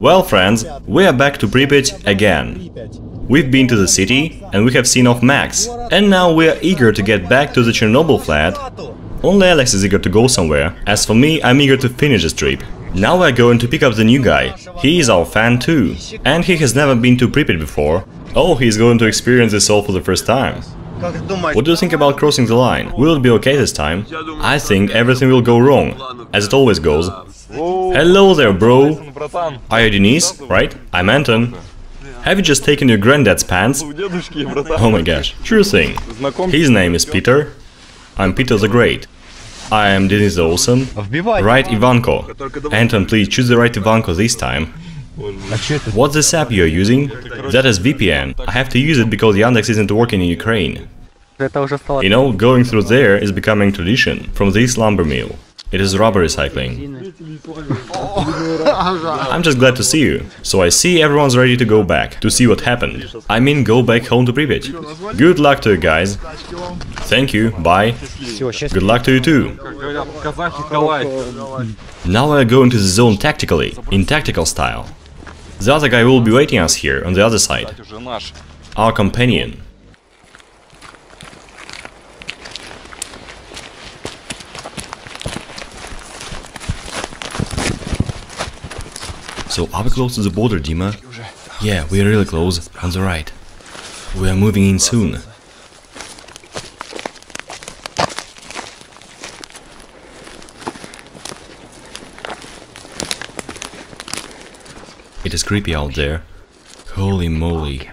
Well, friends, we are back to Pripyat again. We've been to the city and we have seen off Max, and now we are eager to get back to the Chernobyl flat. Only Alex is eager to go somewhere, as for me, I'm eager to finish this trip. Now we're going to pick up the new guy. He is our fan too, and he has never been to Pripyat before. Oh, he's going to experience this all for the first time. What do you think about crossing the line? Will it be okay this time? I think everything will go wrong, as it always goes. Hello there, bro. Are you Denis? Right? I'm Anton. Have you just taken your granddad's pants? Oh my gosh, sure thing. His name is Peter. I'm Peter the Great. I am Denis the Awesome. Right, Ivanko. Anton, please choose the right Ivanko this time. What's this app you're using? That is VPN. I have to use it because Yandex isn't working in Ukraine. You know, going through there is becoming tradition from this lumber mill. It is rubber recycling. I'm just glad to see you. So I see everyone's ready to go back, to see what happened. I mean, go back home to Pripyat. Good luck to you guys. Thank you, bye. Good luck to you too. Now we're going to the zone tactically, in tactical style. The other guy will be waiting us here, on the other side. Our companion. So are we close to the border, Dima? Yeah, we are really close, on the right. We are moving in soon. It is creepy out there. Holy moly.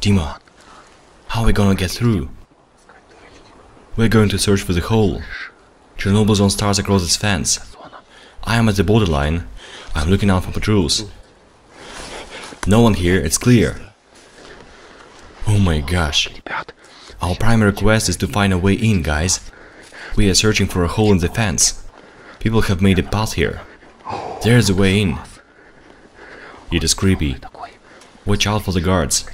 Dima, how are we gonna get through? We're going to search for the hole. Chernobyl zone stars across its fence. I am at the borderline. I'm looking out for patrols. No one here, it's clear. Oh my gosh. Our primary quest is to find a way in, guys. We are searching for a hole in the fence. People have made a path here. There's a way in. It is creepy. Watch out for the guards.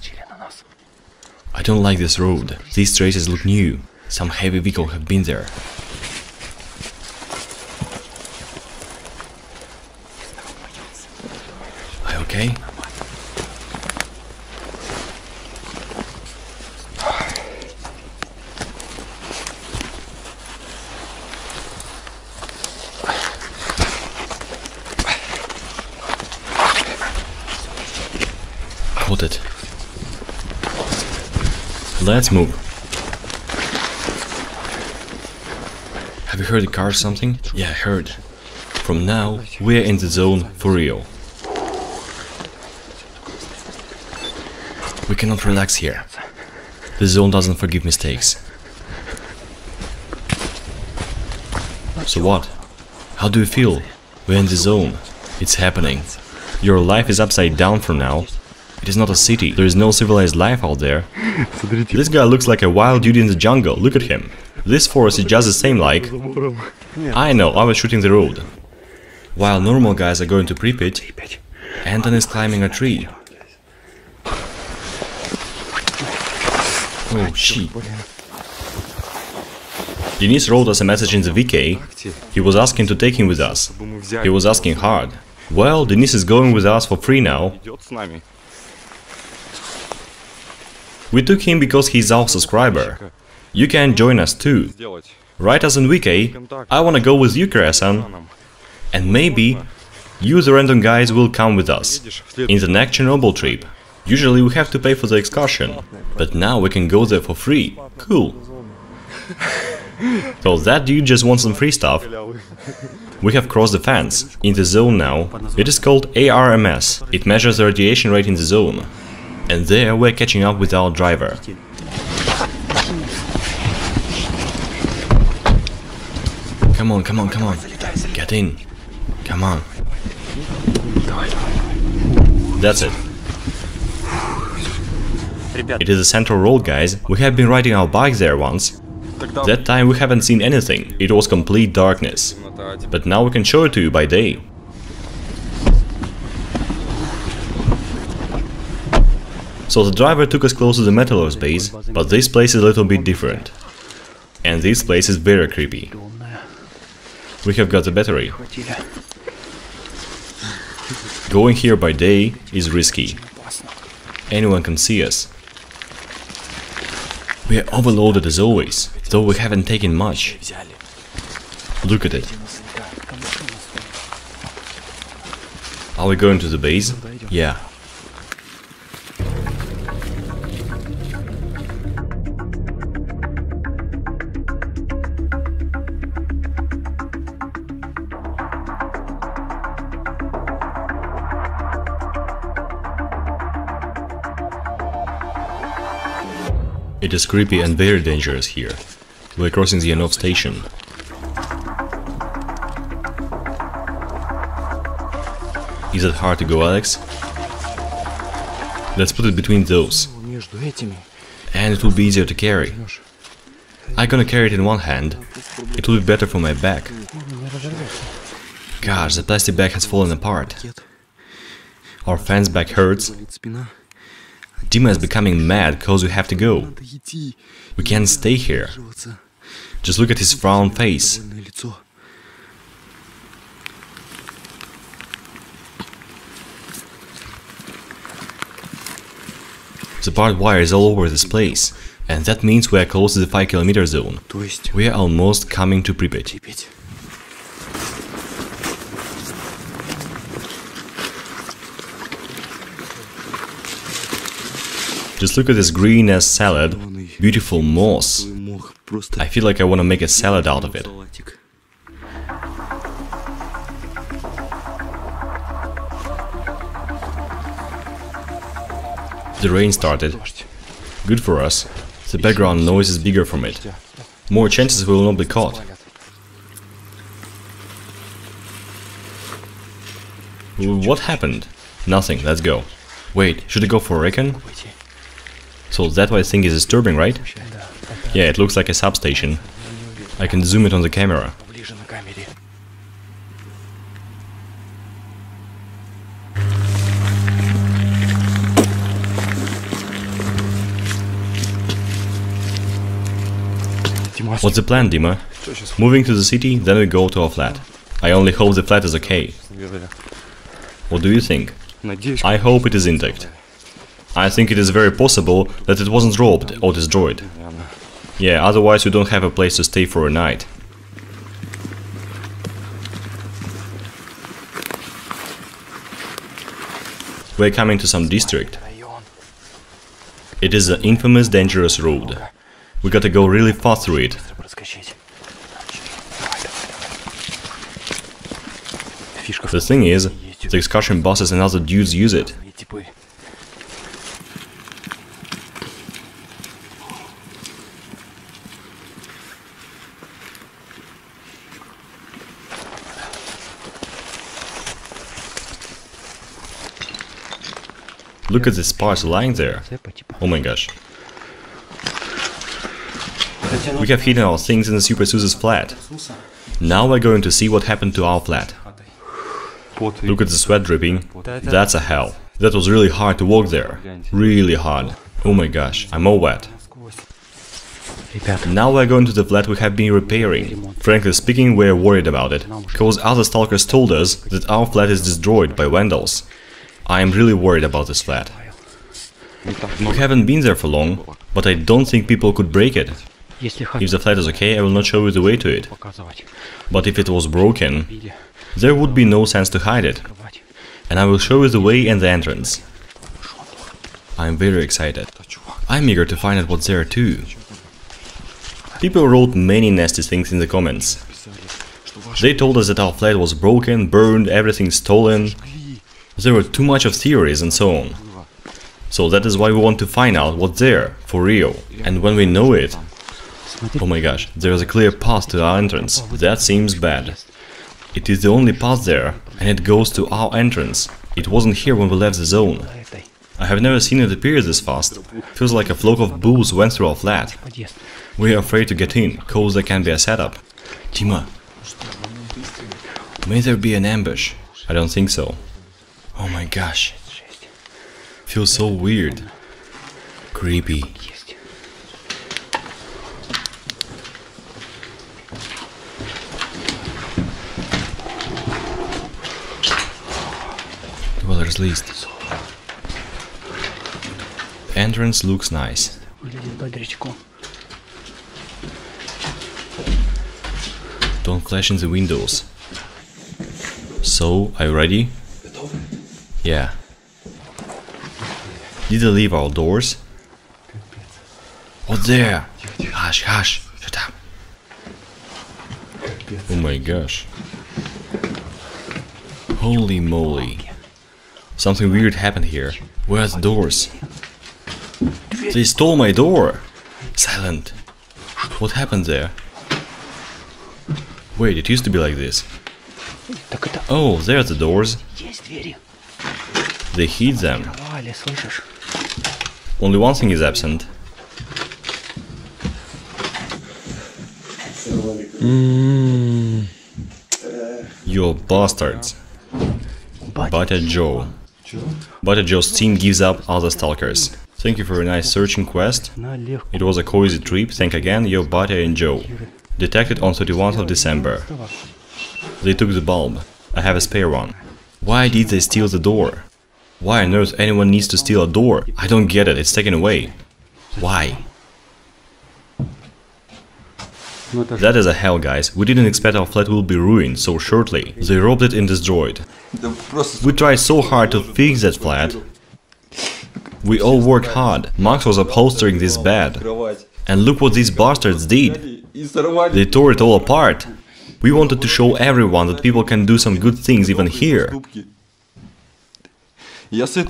I don't like this road. These traces look new. Some heavy vehicle have been there. Are you okay? Hold it. Let's move. Have you heard the car or something? Yeah, I heard. From now, we're in the zone for real. We cannot relax here. The zone doesn't forgive mistakes. So what? How do you feel? We're in the zone. It's happening. Your life is upside down from now. It is not a city. There is no civilized life out there. This guy looks like a wild dude in the jungle. Look at him. This forest is just the same like... I know, I was shooting the road. While normal guys are going to Pripyat, Anton is climbing a tree. Oh shit. Denis wrote us a message in the VK. He was asking to take him with us. He was asking hard. Well, Denis is going with us for free now. We took him because he's our subscriber. You can join us too. Write us in VK, I wanna go with you, Kreosan. And maybe you the random guys will come with us in the next Chernobyl trip. Usually we have to pay for the excursion, but now we can go there for free. Cool. So that dude just wants some free stuff. We have crossed the fence, in the zone now. It is called ARMS, it measures the radiation rate in the zone. And there we're catching up with our driver. Come on, come on, come on. Get in. Come on. That's it. It is a central road, guys. We have been riding our bikes there once. That time we haven't seen anything. It was complete darkness. But now we can show it to you by day. So the driver took us close to the Metalor's base, but this place is a little bit different. And this place is very creepy. We have got the battery. Going here by day is risky. Anyone can see us. We are overloaded as always, though we haven't taken much. Look at it. Are we going to the base? Yeah. is creepy and very dangerous here. We're crossing the Yanov station. Is it hard to go, Alex? Let's put it between those. And it will be easier to carry. I'm gonna carry it in one hand. It will be better for my back. Gosh, the plastic bag has fallen apart. Our fan's back hurts. Dima is becoming mad cause we have to go. We can't stay here. Just look at his frown face. The barbed wire is all over this place, and that means we are close to the 5 kilometer zone. We are almost coming to Pripyat. Just look at this green-ass salad, beautiful moss. I feel like I want to make a salad out of it. The rain started. Good for us. The background noise is bigger from it. More chances we will not be caught. What happened? Nothing, let's go. Wait, should I go for a reckon? So that i think is disturbing, right? Yeah, it looks like a substation. I can zoom it on the camera. What's the plan, Dima? Moving to the city, then we go to our flat. I only hope the flat is okay. What do you think? I hope it is intact. I think it is very possible that it wasn't robbed or destroyed. Yeah, otherwise we don't have a place to stay for a night. We're coming to some district. It is an infamous dangerous road. We gotta go really fast through it. The thing is, the excursion buses and other dudes use it. Look at this part lying there. Oh my gosh. We have hidden our things in the Super Susa's flat. Now we're going to see what happened to our flat. Look at the sweat dripping. That's a hell. That was really hard to walk there. Really hard. Oh my gosh, I'm all wet. Now we're going to the flat we have been repairing. Frankly speaking, we're worried about it, cause other stalkers told us that our flat is destroyed by vandals. I am really worried about this flat. We haven't been there for long, but I don't think people could break it. If the flat is okay, I will not show you the way to it. But if it was broken, there would be no sense to hide it. And I will show you the way and the entrance. I am very excited. I'm eager to find out what's there too. People wrote many nasty things in the comments. They told us that our flat was broken, burned, everything stolen, there were too much of theories and so on. So that is why we want to find out what's there, for real, and when we know it... Oh my gosh, there is a clear path to our entrance, that seems bad. It is the only path there, and it goes to our entrance. It wasn't here when we left the zone. I have never seen it appear this fast. Feels like a flock of bulls went through our flat. We are afraid to get in, cause there can be a setup. Tima, may there be an ambush? I don't think so. Oh my gosh. Feels so weird. Creepy. Well, list. least entrance looks nice. Don't flash in the windows. So, are you ready? Yeah. Did they leave all doors? What's there? Hush, hush, shut up. Oh my gosh. Holy moly. Something weird happened here. Where are the doors? They stole my door! Silent. What happened there? Wait, it used to be like this. Oh, there are the doors. They heat them. Only one thing is absent. Mm. You bastards. Butter Joe. Butter Joe's team gives up other stalkers. Thank you for a nice searching quest. It was a cozy trip, thank again, your Butter and Joe. Detected on 31st of December. They took the bulb. I have a spare one. Why did they steal the door? Why on earth anyone needs to steal a door? I don't get it, it's taken away. Why? That is a hell, guys. We didn't expect our flat will be ruined so shortly. They robbed it and destroyed. We tried so hard to fix that flat. We all worked hard. Max was upholstering this bed. And look what these bastards did. They tore it all apart. We wanted to show everyone that people can do some good things even here.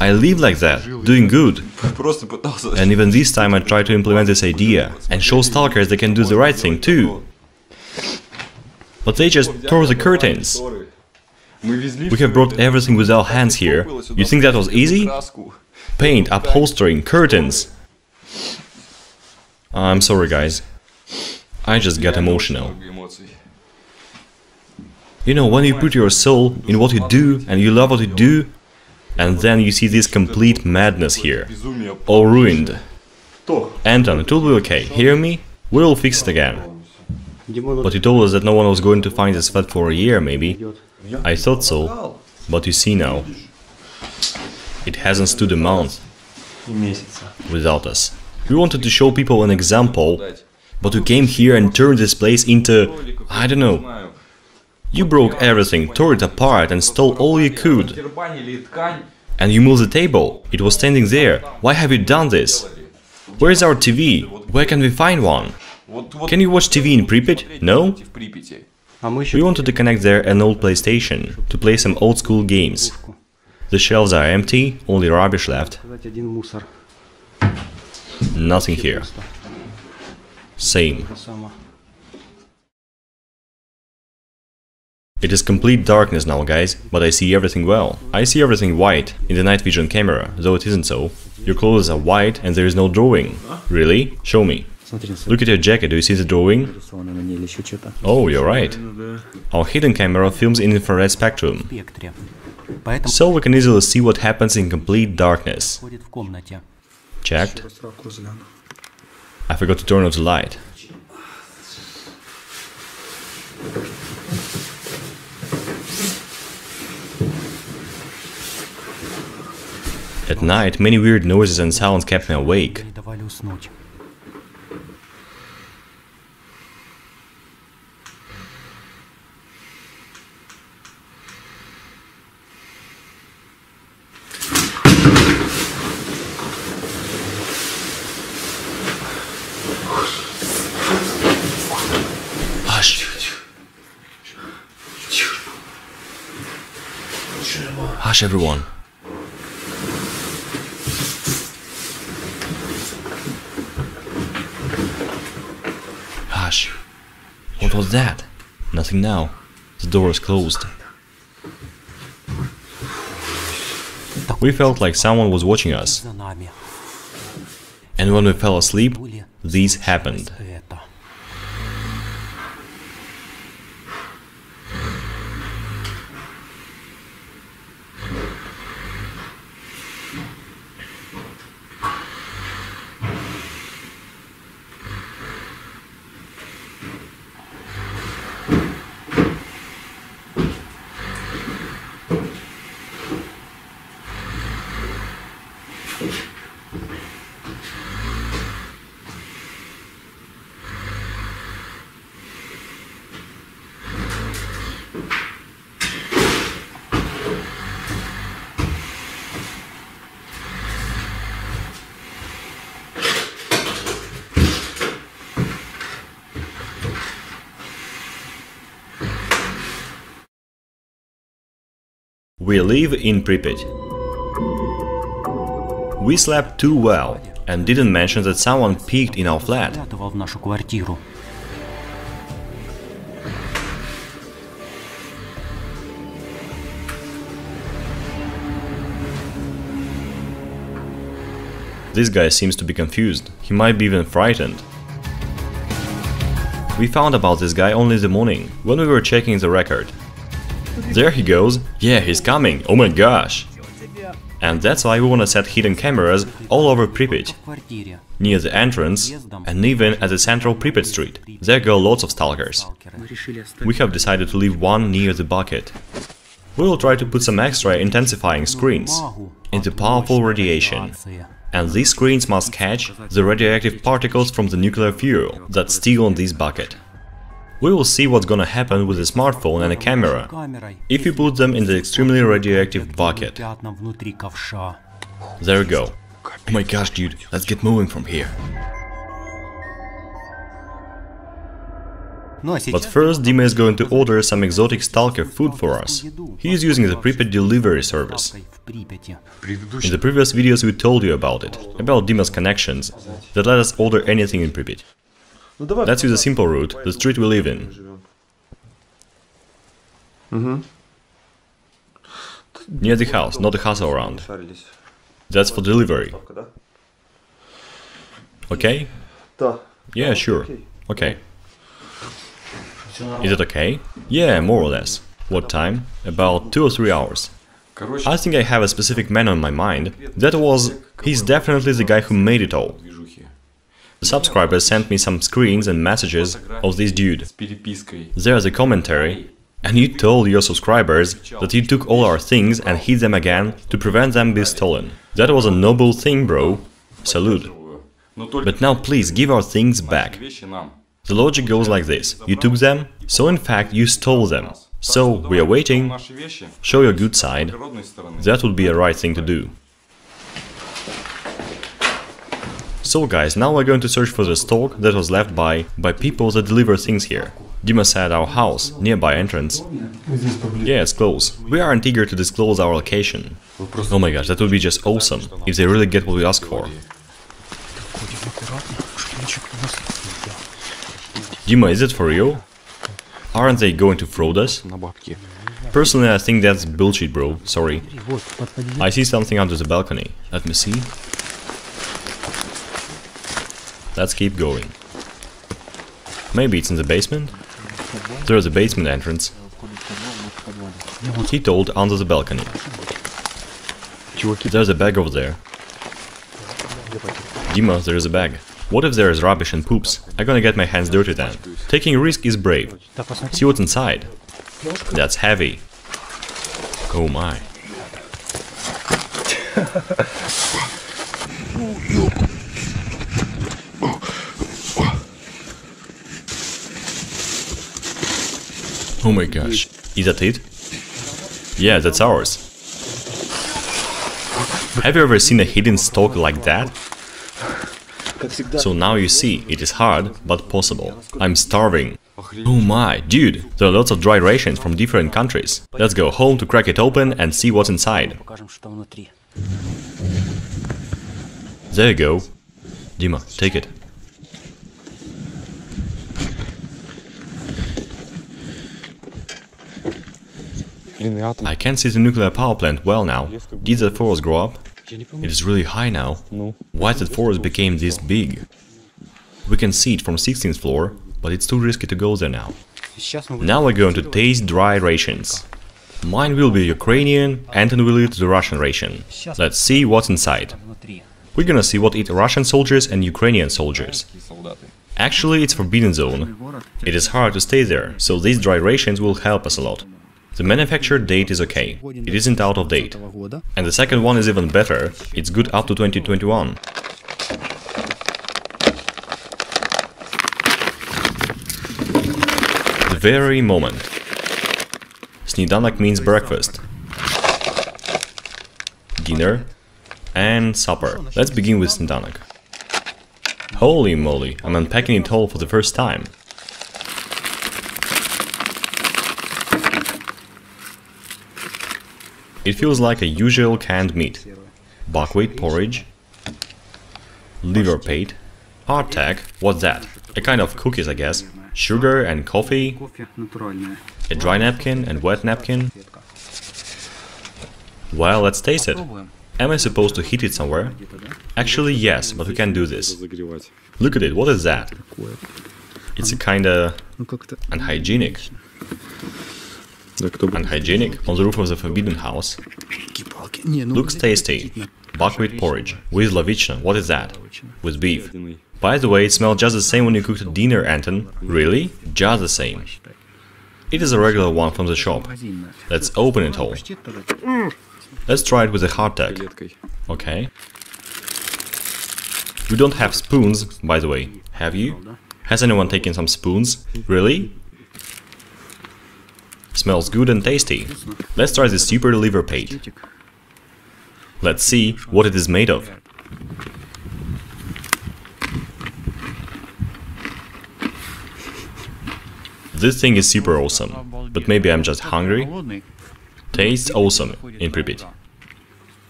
I live like that, doing good. And even this time I try to implement this idea and show stalkers they can do the right thing too. But they just tore the curtains. We have brought everything with our hands here. You think that was easy? Paint, upholstering, curtains. I'm sorry guys. I just got emotional. You know, when you put your soul in what you do and you love what you do, and then you see this complete madness here, all ruined. Anton, it will be okay, hear me? We'll fix it again. But you told us that no one was going to find this flat for a year, maybe. I thought so, but you see now. It hasn't stood a month without us. We wanted to show people an example, but you came here and turned this place into, I don't know, you broke everything, tore it apart and stole all you could. And you moved the table. It was standing there. Why have you done this? Where is our TV? Where can we find one? Can you watch TV in Pripyat? No? We wanted to connect there an old PlayStation, to play some old school games. The shelves are empty, only rubbish left. Nothing here. Same. It is complete darkness now, guys, but I see everything well. I see everything white in the night vision camera, though it isn't so. Your clothes are white and there is no drawing. Really? Show me. Look at your jacket, do you see the drawing? Oh, you're right. Our hidden camera films in infrared spectrum. So we can easily see what happens in complete darkness. Checked. I forgot to turn off the light. At night, many weird noises and sounds kept me awake. everyone. Hush. What was that? Nothing now. The door is closed. We felt like someone was watching us. And when we fell asleep, these happened. live in Pripyat. We slept too well and didn't mention that someone peeked in our flat. This guy seems to be confused, he might be even frightened. We found about this guy only the morning, when we were checking the record. There he goes, yeah, he's coming! Oh my gosh! And that's why we wanna set hidden cameras all over Pripyat, near the entrance and even at the central Pripyat street. There go lots of stalkers. We have decided to leave one near the bucket. We will try to put some extra intensifying screens into powerful radiation. And these screens must catch the radioactive particles from the nuclear fuel that still in this bucket. We will see what's gonna happen with a smartphone and a camera, if you put them in the extremely radioactive bucket. There we go. Oh my gosh, dude, let's get moving from here. But first, Dima is going to order some exotic stalker food for us. He is using the Pripyat delivery service. In the previous videos we told you about it, about Dima's connections, that let us order anything in Pripyat. Let's use a simple route, the street we live in. Mm -hmm. Near the house, not the house around. That's for delivery. Okay? Yeah, sure. Okay. Is it okay? Yeah, more or less. What time? About two or three hours. I think I have a specific man on my mind. That was... He's definitely the guy who made it all. Subscribers sent me some screens and messages of this dude. There's a commentary, and you told your subscribers that you took all our things and hid them again to prevent them being stolen. That was a noble thing, bro. Salute. But now please give our things back. The logic goes like this. You took them, so in fact you stole them. So, we are waiting. Show your good side. That would be a right thing to do. So guys, now we're going to search for the stalk that was left by, by people that deliver things here. Dima said our house, nearby entrance. Yeah, it's close. We aren't eager to disclose our location. Oh my gosh, that would be just awesome, if they really get what we ask for. Dima, is it for real? Aren't they going to fraud us? Personally, I think that's bullshit, bro. Sorry. I see something under the balcony. Let me see. Let's keep going. Maybe it's in the basement? There's a basement entrance. He told under the balcony. There's a bag over there. Dima, there is a bag. What if there is rubbish and poops? I'm gonna get my hands dirty then. Taking risk is brave. See what's inside. That's heavy. Oh my. Oh my gosh. Is that it? Yeah, that's ours. Have you ever seen a hidden stalk like that? So now you see, it is hard, but possible. I'm starving. Oh my, dude, there are lots of dry rations from different countries. Let's go home to crack it open and see what's inside. There you go. Dima, take it. I can see the nuclear power plant well now. Did that forest grow up? It is really high now. Why that forest became this big? We can see it from 16th floor, but it's too risky to go there now. Now we're going to taste dry rations. Mine will be Ukrainian, Anton will eat the Russian ration. Let's see what's inside. We're gonna see what eat Russian soldiers and Ukrainian soldiers. Actually, it's forbidden zone. It is hard to stay there, so these dry rations will help us a lot. The manufactured date is okay, it isn't out of date. And the second one is even better, it's good up to 2021. The very moment. Snidanak means breakfast, dinner and supper. Let's begin with Snidanak. Holy moly, I'm unpacking it all for the first time. It feels like a usual canned meat. Buckwheat porridge, liver pate, hardtack, what's that? A kind of cookies, I guess. Sugar and coffee, a dry napkin and wet napkin. Well, let's taste it. Am I supposed to heat it somewhere? Actually, yes, but we can do this. Look at it, what is that? It's a kinda unhygienic. Unhygienic on the roof of the forbidden house. Looks tasty. Buckwheat porridge. With lavichna. What is that? With beef. By the way, it smelled just the same when you cooked dinner, Anton. Really? Just the same. It is a regular one from the shop. Let's open it all. Let's try it with a hard tack. Okay. We don't have spoons, by the way. Have you? Has anyone taken some spoons? Really? Smells good and tasty. Let's try the super liver pate. Let's see what it is made of. This thing is super awesome, but maybe I'm just hungry? Tastes awesome in Pripyat.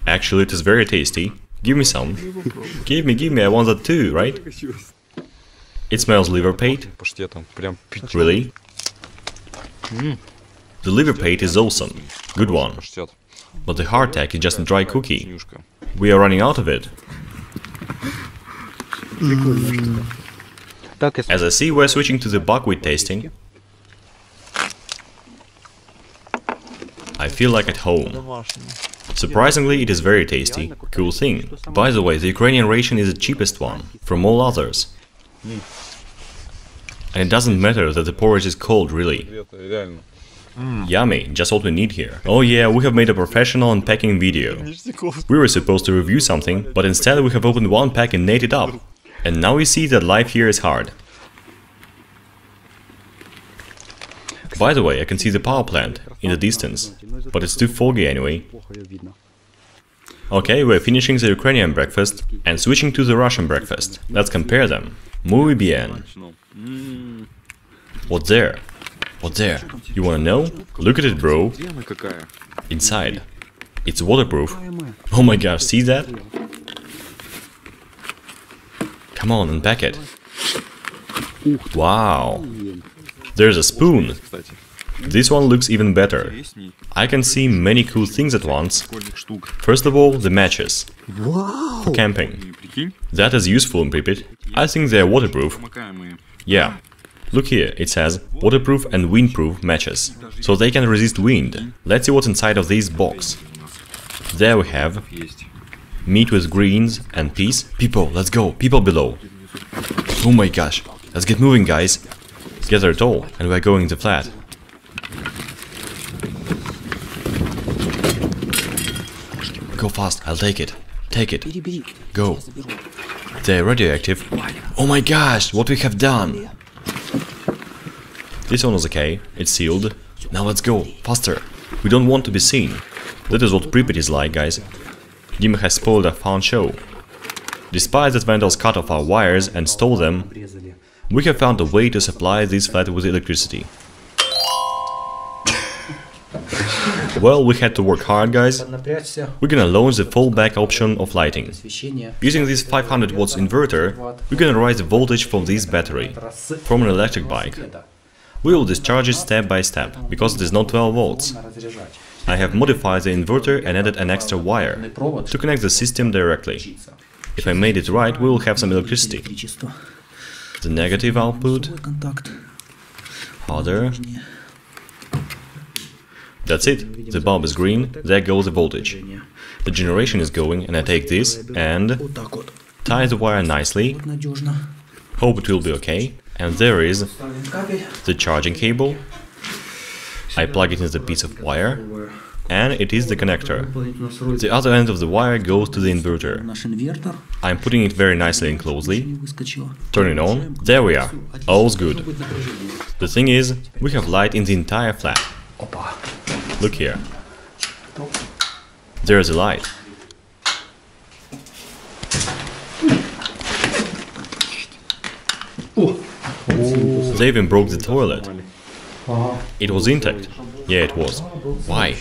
Actually, it is very tasty. Give me some. give me, give me, I want that too, right? It smells liver pate. Really? The liver pate is awesome. Good one. But the hardtack is just a dry cookie. We are running out of it. Mm. As I see, we're switching to the buckwheat tasting. I feel like at home. Surprisingly, it is very tasty. Cool thing. By the way, the Ukrainian ration is the cheapest one, from all others. And it doesn't matter that the porridge is cold, really. Yummy, just what we need here. Oh yeah, we have made a professional unpacking video. We were supposed to review something, but instead we have opened one pack and ate it up. And now we see that life here is hard. By the way, I can see the power plant, in the distance, but it's too foggy anyway. Okay, we're finishing the Ukrainian breakfast and switching to the Russian breakfast. Let's compare them. Muy bien. What's there? What there? You wanna know? Look at it, bro. Inside. It's waterproof. Oh my gosh, see that? Come on, unpack it. Wow. There's a spoon. This one looks even better. I can see many cool things at once. First of all, the matches. For camping. That is useful in Pripyat. I think they're waterproof. Yeah, Look here, it says waterproof and windproof matches, so they can resist wind. Let's see what's inside of this box. There we have meat with greens and peas. People, let's go, people below. Oh my gosh, let's get moving guys. Gather it all and we're going to flat. Go fast, I'll take it. Take it. Go. They're radioactive. Oh my gosh, what we have done! This one is okay, it's sealed. Now let's go, faster! We don't want to be seen. That is what Pripyat is like, guys. Dima has spoiled a fun show. Despite that vandals cut off our wires and stole them, we have found a way to supply this flat with electricity. well, we had to work hard, guys. We're gonna launch the fallback option of lighting. Using this 500 watts inverter, we're gonna raise the voltage from this battery, from an electric bike. We will discharge it step by step, because it is not 12 volts. I have modified the inverter and added an extra wire to connect the system directly. If I made it right, we will have some electricity. The negative output, Harder. That's it. The bulb is green, there goes the voltage. The generation is going, and I take this and tie the wire nicely, hope it will be okay, and there is the charging cable. I plug it in the piece of wire, and it is the connector. The other end of the wire goes to the inverter. I'm putting it very nicely and closely. Turn it on. There we are. All's good. The thing is, we have light in the entire flat. Look here. There is a light. Oh, they even broke the toilet. It was intact. Yeah, it was. Why?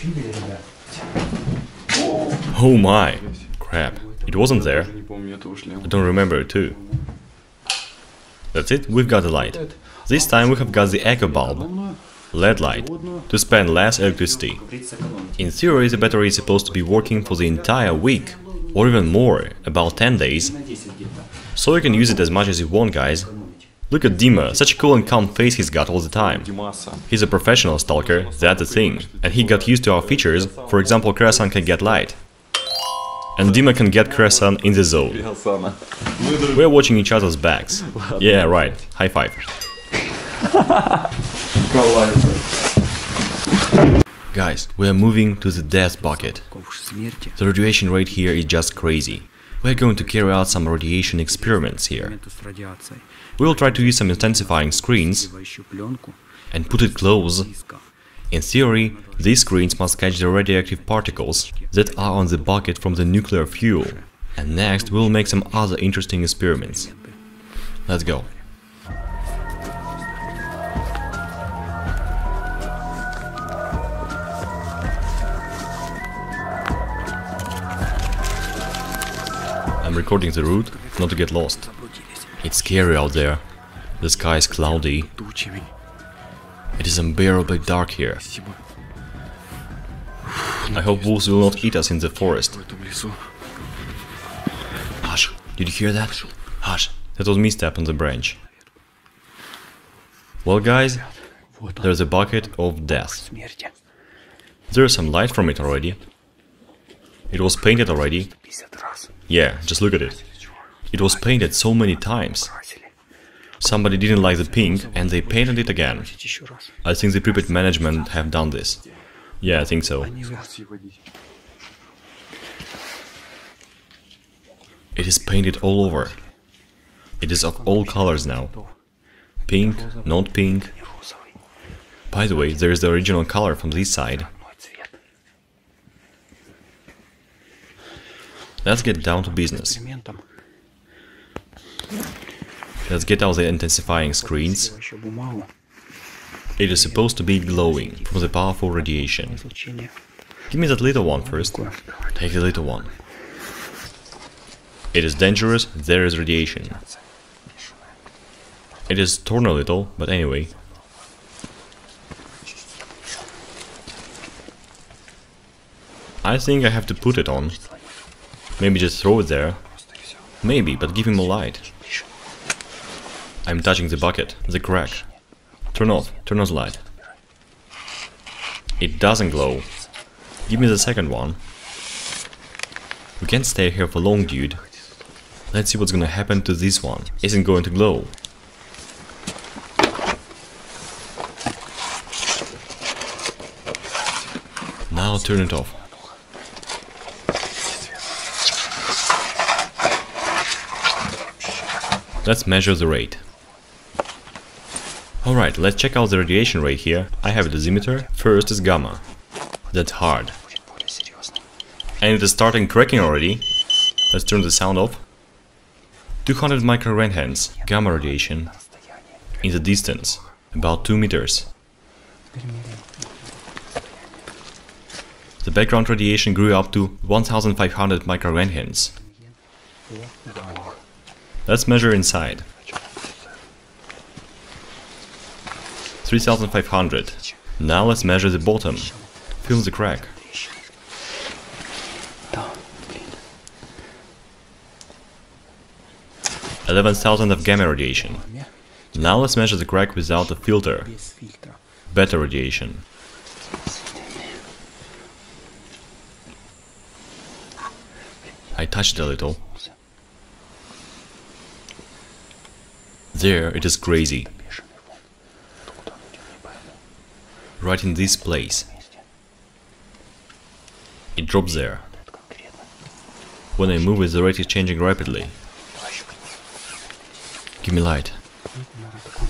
Oh my! Crap. It wasn't there. I don't remember it too. That's it, we've got the light. This time we have got the echo bulb. LED light, to spend less electricity. In theory, the battery is supposed to be working for the entire week, or even more, about 10 days. So you can use it as much as you want, guys. Look at Dima, such a cool and calm face he's got all the time. He's a professional stalker, that's the thing. And he got used to our features, for example, Kreosan can get light. And Dima can get Kreosan in the zone. We're watching each other's backs. Yeah, right, high five. Guys, we are moving to the death bucket. The radiation rate here is just crazy. We are going to carry out some radiation experiments here. We will try to use some intensifying screens and put it close. In theory, these screens must catch the radioactive particles that are on the bucket from the nuclear fuel. And next we will make some other interesting experiments. Let's go. I'm recording the route, not to get lost. It's scary out there. The sky is cloudy. It is unbearably dark here. I hope wolves will not eat us in the forest. Hush, did you hear that? Hush, that was me step on the branch. Well guys, there's a bucket of death. There's some light from it already. It was painted already. Yeah, just look at it. It was painted so many times. Somebody didn't like the pink and they painted it again. I think the Pripyat management have done this. Yeah, I think so. It is painted all over. It is of all colors now. Pink, not pink. By the way, there is the original color from this side. Let's get down to business. Let's get out the intensifying screens. It is supposed to be glowing from the powerful radiation. Give me that little one first. Take the little one. It is dangerous, there is radiation. It is torn a little, but anyway. I think I have to put it on. Maybe just throw it there. Maybe, but give him a light. I'm touching the bucket, the crack. Turn off, turn the light. It doesn't glow. Give me the second one. We can't stay here for long, dude. Let's see what's gonna happen to this one. Isn't going to glow. Now turn it off. Let's measure the rate. Alright, let's check out the radiation rate here. I have a dosimeter. First is gamma. That's hard. And it is starting cracking already. Let's turn the sound off. 200 micro gamma radiation. In the distance, about 2 meters. The background radiation grew up to 1500 micro Let's measure inside. 3500. Now let's measure the bottom. Feel the crack. Eleven thousand of gamma radiation. Now let's measure the crack without the filter. Beta radiation. I touched a little. There it is crazy. Right in this place. It drops there. When I move it the rate is changing rapidly. Give me light.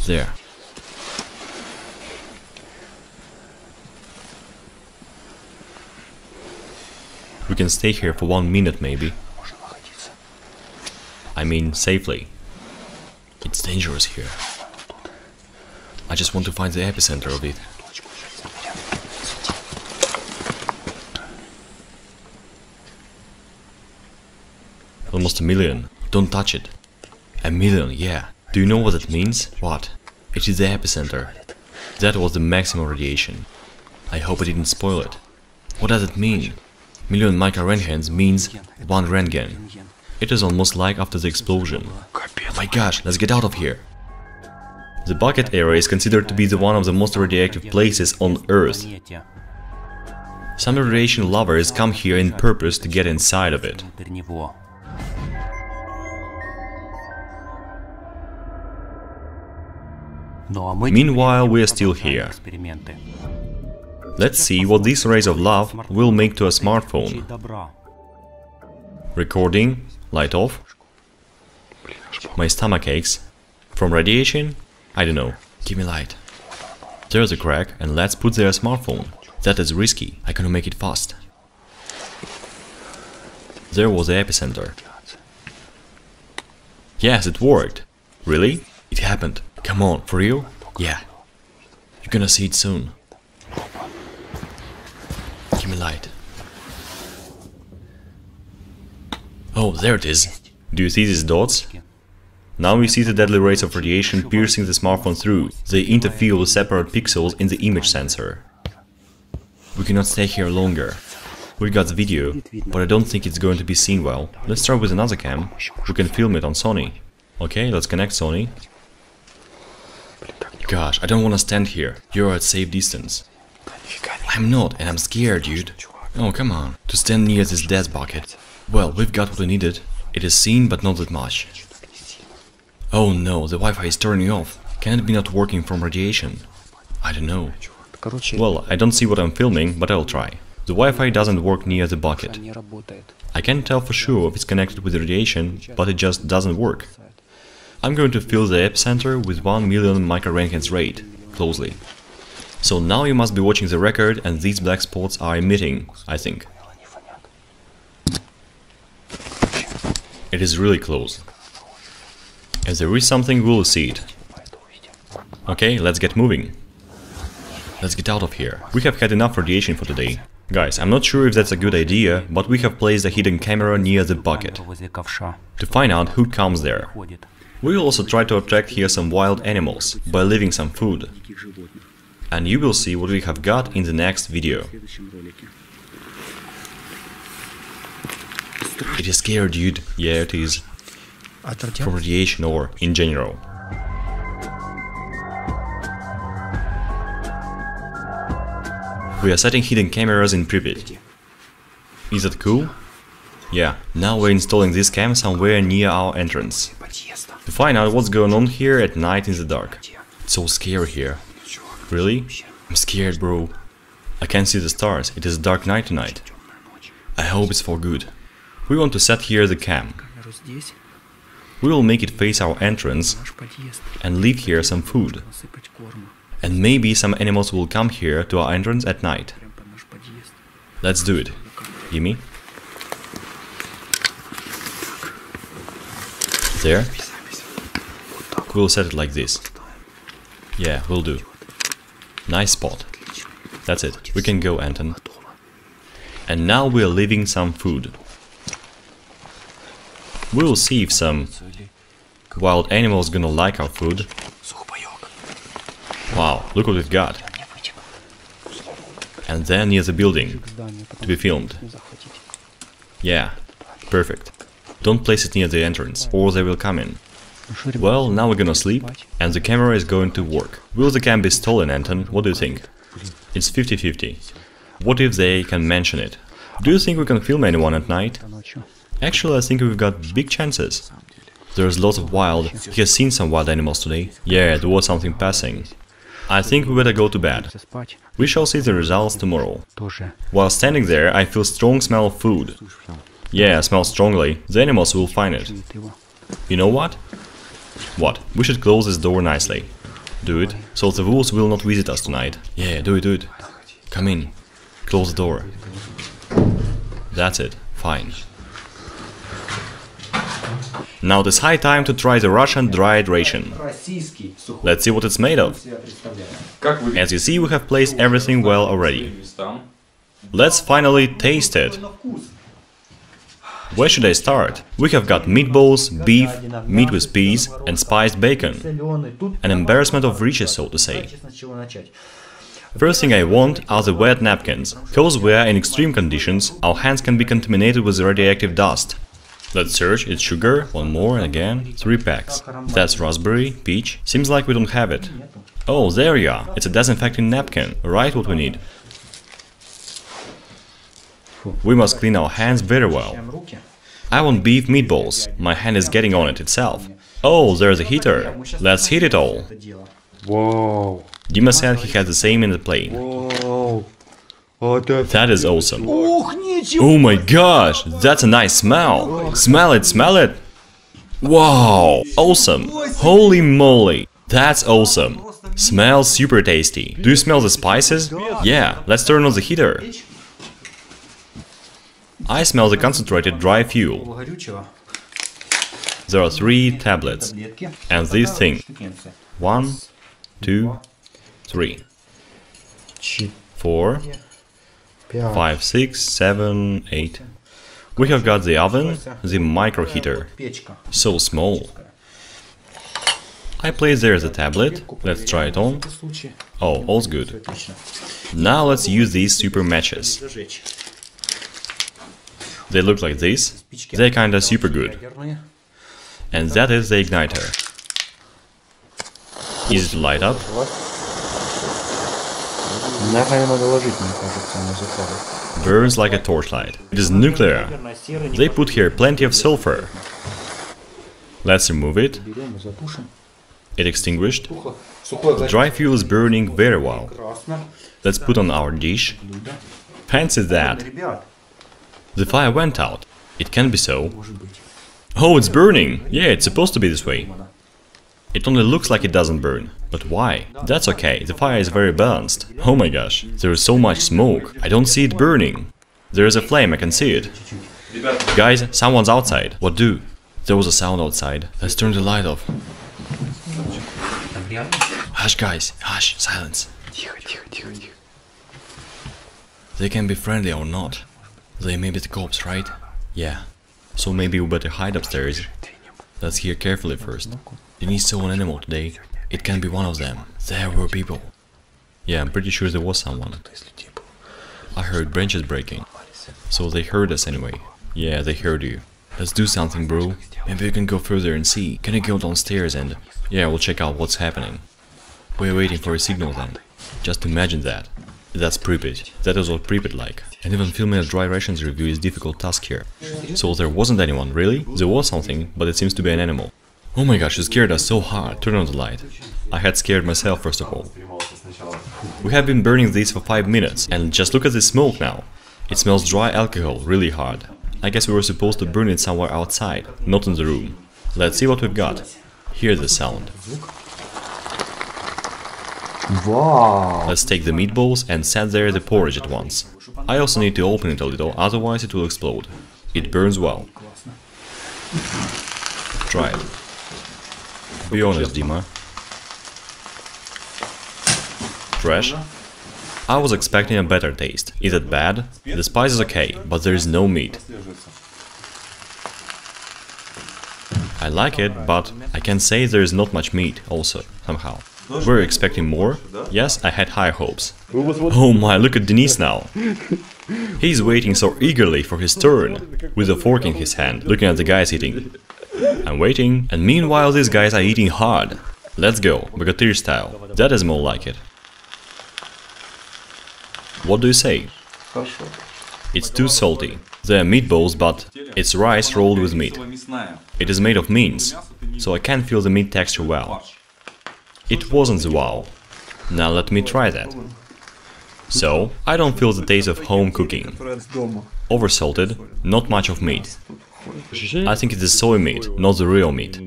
There. We can stay here for one minute maybe. I mean safely. It's dangerous here. I just want to find the epicenter of it. Almost a million. Don't touch it. A million, yeah. Do you know what that means? What? It is the epicenter. That was the maximum radiation. I hope I didn't spoil it. What does it mean? Million microroentgens means one roentgen. It is almost like after the explosion. Oh my gosh, let's get out of here. The bucket area is considered to be the one of the most radioactive places on Earth. Some radiation lovers come here in purpose to get inside of it. Meanwhile, we are still here. Let's see what these rays of love will make to a smartphone. Recording light off. My stomach aches. From radiation? I don't know. Give me light. There's a crack, and let's put there a smartphone. That is risky. I cannot make it fast. There was the epicenter. Yes, it worked. Really? It happened. Come on, for real? Yeah. You're gonna see it soon. Give me light. Oh, there it is. Do you see these dots? Now we see the deadly rays of radiation piercing the smartphone through. They interfere with separate pixels in the image sensor. We cannot stay here longer. We got the video, but I don't think it's going to be seen well. Let's start with another cam. We can film it on Sony. Okay, let's connect Sony. Gosh, I don't want to stand here. You're at safe distance. I'm not, and I'm scared, dude. Oh, come on. To stand near this death bucket. Well, we've got what we needed. It is seen, but not that much. Oh no, the Wi-Fi is turning off. Can it be not working from radiation? I don't know. Well, I don't see what I'm filming, but I'll try. The Wi-Fi doesn't work near the bucket. I can't tell for sure if it's connected with radiation, but it just doesn't work. I'm going to fill the epicenter with 1 million microroentgens rate, closely. So now you must be watching the record and these black spots are emitting, I think. It is really close. If there is something, we'll see it. Okay, let's get moving. Let's get out of here. We have had enough radiation for today. Guys, I'm not sure if that's a good idea, but we have placed a hidden camera near the bucket to find out who comes there. We will also try to attract here some wild animals by leaving some food. And you will see what we have got in the next video. It is scary, dude. Yeah, it is. From radiation or in general. We are setting hidden cameras in Pripyat. Is that cool? Yeah, now we're installing this cam somewhere near our entrance. To find out what's going on here at night in the dark. It's so scary here. Really? I'm scared, bro. I can't see the stars, it is a dark night tonight. I hope it's for good. We want to set here the cam. We will make it face our entrance and leave here some food. And maybe some animals will come here to our entrance at night. Let's do it. Gimme. There. We'll set it like this. Yeah, we'll do. Nice spot. That's it. We can go, Anton. And now we're leaving some food. We will see if some wild animal is gonna like our food. Wow, look what we've got. And then near the building, to be filmed. Yeah, perfect. Don't place it near the entrance, or they will come in. Well, now we're gonna sleep, and the camera is going to work. Will the cam be stolen, Anton? What do you think? It's 50-50. What if they can mention it? Do you think we can film anyone at night? Actually, I think we've got big chances. There's lots of wild. He has seen some wild animals today. Yeah, there was something passing. I think we better go to bed. We shall see the results tomorrow. While standing there, I feel strong smell of food. Yeah, smell strongly. The animals will find it. You know what? What? We should close this door nicely. Do it, so the wolves will not visit us tonight. Yeah, do it, do it. Come in. Close the door. That's it. Fine. Now it is high time to try the Russian dried ration. Let's see what it's made of. As you see, we have placed everything well already. Let's finally taste it. Where should I start? We have got meatballs, beef, meat with peas and spiced bacon. An embarrassment of riches, so to say. First thing I want are the wet napkins, cause where in extreme conditions our hands can be contaminated with radioactive dust. Let's search, it's sugar, one more and again, three packs. That's raspberry, peach, seems like we don't have it. Oh, there you are, it's a disinfecting napkin, right what we need. We must clean our hands very well. I want beef meatballs, my hand is getting on it itself. Oh, there's a heater, let's heat it all. Whoa. Dima said he had the same in the plane. Whoa. That is awesome. Oh my gosh, that's a nice smell. Smell it, smell it. Wow, awesome. Holy moly, that's awesome. Smells super tasty. Do you smell the spices? Yeah, let's turn on the heater. I smell the concentrated dry fuel. There are three tablets. And this thing. One, two, three, four. 5, 6, 7, 8. We have got the oven, the micro heater. So small. I place there the tablet, let's try it on. Oh, all's good. Now let's use these super matches. They look like this, they're kinda super good. And that is the igniter. Is it light up? Burns like a torchlight. It is nuclear. They put here plenty of sulfur. Let's remove it. It extinguished. The dry fuel is burning very well. Let's put on our dish. Fancy that. The fire went out. It can be so. Oh, it's burning! Yeah, it's supposed to be this way. It only looks like it doesn't burn. But why? That's okay, the fire is very balanced. Oh my gosh, there is so much smoke. I don't see it burning. There is a flame, I can see it. Guys, someone's outside. What do? There was a sound outside. Let's turn the light off. Hush, guys. Hush, silence. They can be friendly or not. They may be the cops, right? Yeah. So maybe we better hide upstairs. Let's hear carefully first. Denise saw an animal today. It can be one of them. There were people. Yeah, I'm pretty sure there was someone. I heard branches breaking. So they heard us anyway. Yeah, they heard you. Let's do something, bro. Maybe we can go further and see. Can I go downstairs and... Yeah, we'll check out what's happening. We're waiting for a signal then. Just imagine that. That's Pripyat. That is all Pripyat like. And even filming a dry rations review is difficult task here. So there wasn't anyone, really? There was something, but it seems to be an animal. Oh my gosh, it scared us so hard. Turn on the light. I had scared myself first of all. We have been burning these for 5 minutes and just look at this smoke now. It smells dry alcohol really hard. I guess we were supposed to burn it somewhere outside, not in the room. Let's see what we've got. Hear the sound. Wow. Let's take the meatballs and set there the porridge at once. I also need to open it a little, otherwise it will explode. It burns well. Try it. Be honest, Dima. Fresh? I was expecting a better taste. Is it bad? The spice is okay, but there is no meat. I like it, but I can say there is not much meat also, somehow. Were you expecting more? Yes, I had high hopes. Oh my, look at Denise now. He's waiting so eagerly for his turn, with a fork in his hand, looking at the guys eating. I'm waiting. And meanwhile these guys are eating hard. Let's go, brigadier style. That is more like it. What do you say? It's too salty. They're meatballs, but it's rice rolled with meat. It is made of mince, so I can't feel the meat texture well. It wasn't the wow. Now let me try that. So, I don't feel the taste of home cooking. Oversalted, not much of meat. I think it is soy meat, not the real meat.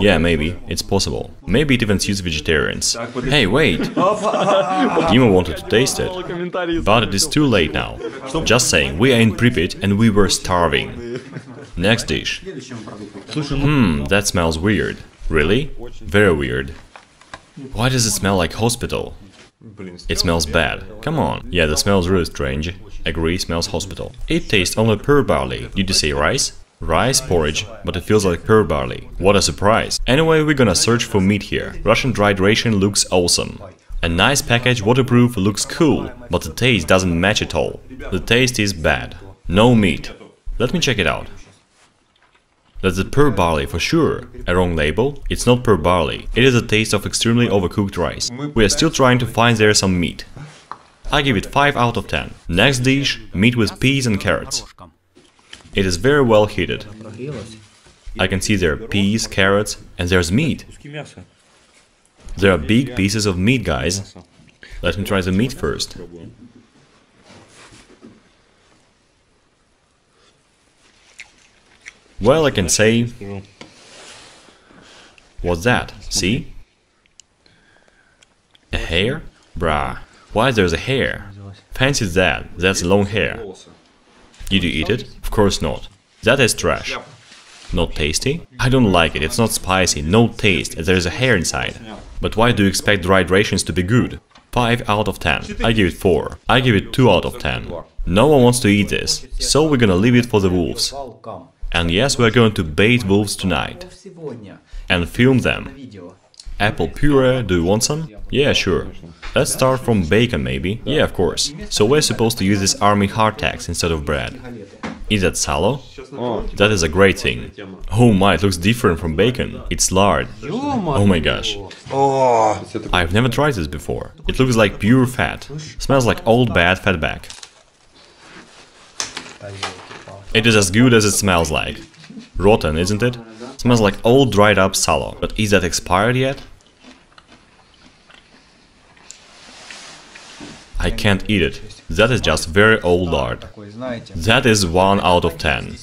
Yeah, maybe. It's possible. Maybe it even suits vegetarians. Hey, wait! Dima wanted to taste it. But it is too late now. Just saying, we are in Pripyat and we were starving. Next dish. Hmm, that smells weird. Really? Very weird. Why does it smell like hospital? It smells bad. Come on. Yeah, the smell is really strange. Agree, smells hospital. It tastes only pearl barley. Did you say rice? Rice porridge, but it feels like pearl barley. What a surprise. Anyway, we're gonna search for meat here. Russian dried ration looks awesome. A nice package, waterproof, looks cool, but the taste doesn't match at all. The taste is bad. No meat. Let me check it out. That's the pearl barley for sure. A wrong label? It's not pearl barley. It is a taste of extremely overcooked rice. We are still trying to find there some meat. I give it 5 out of 10. Next dish, meat with peas and carrots. It is very well heated. I can see there are peas, carrots, and there's meat. There are big pieces of meat, guys. Let me try the meat first. Well, I can say... What's that? See? A hair? Brah. Why there's a hair? Fancy that, that's long hair. Did you eat it? Of course not. That is trash. Not tasty? I don't like it, it's not spicy, no taste, there's a hair inside. But why do you expect dried rations to be good? 5 out of 10. I give it 4. I give it 2 out of 10. No one wants to eat this, so we're gonna leave it for the wolves. And yes, we're going to bait wolves tonight. And film them. Apple puree, do you want some? Yeah, sure. Let's start from bacon maybe. Yeah, of course. So we're supposed to use this army hardtacks instead of bread. Is that salo? Oh. That is a great thing. Oh my, it looks different from bacon. It's lard. Oh my gosh. Oh. I've never tried this before. It looks like pure fat. Smells like old bad fatback. It is as good as it smells like. Rotten, isn't it? Smells like old dried up salo. But is that expired yet? I can't eat it. That is just very old lard. That is 1 out of 10.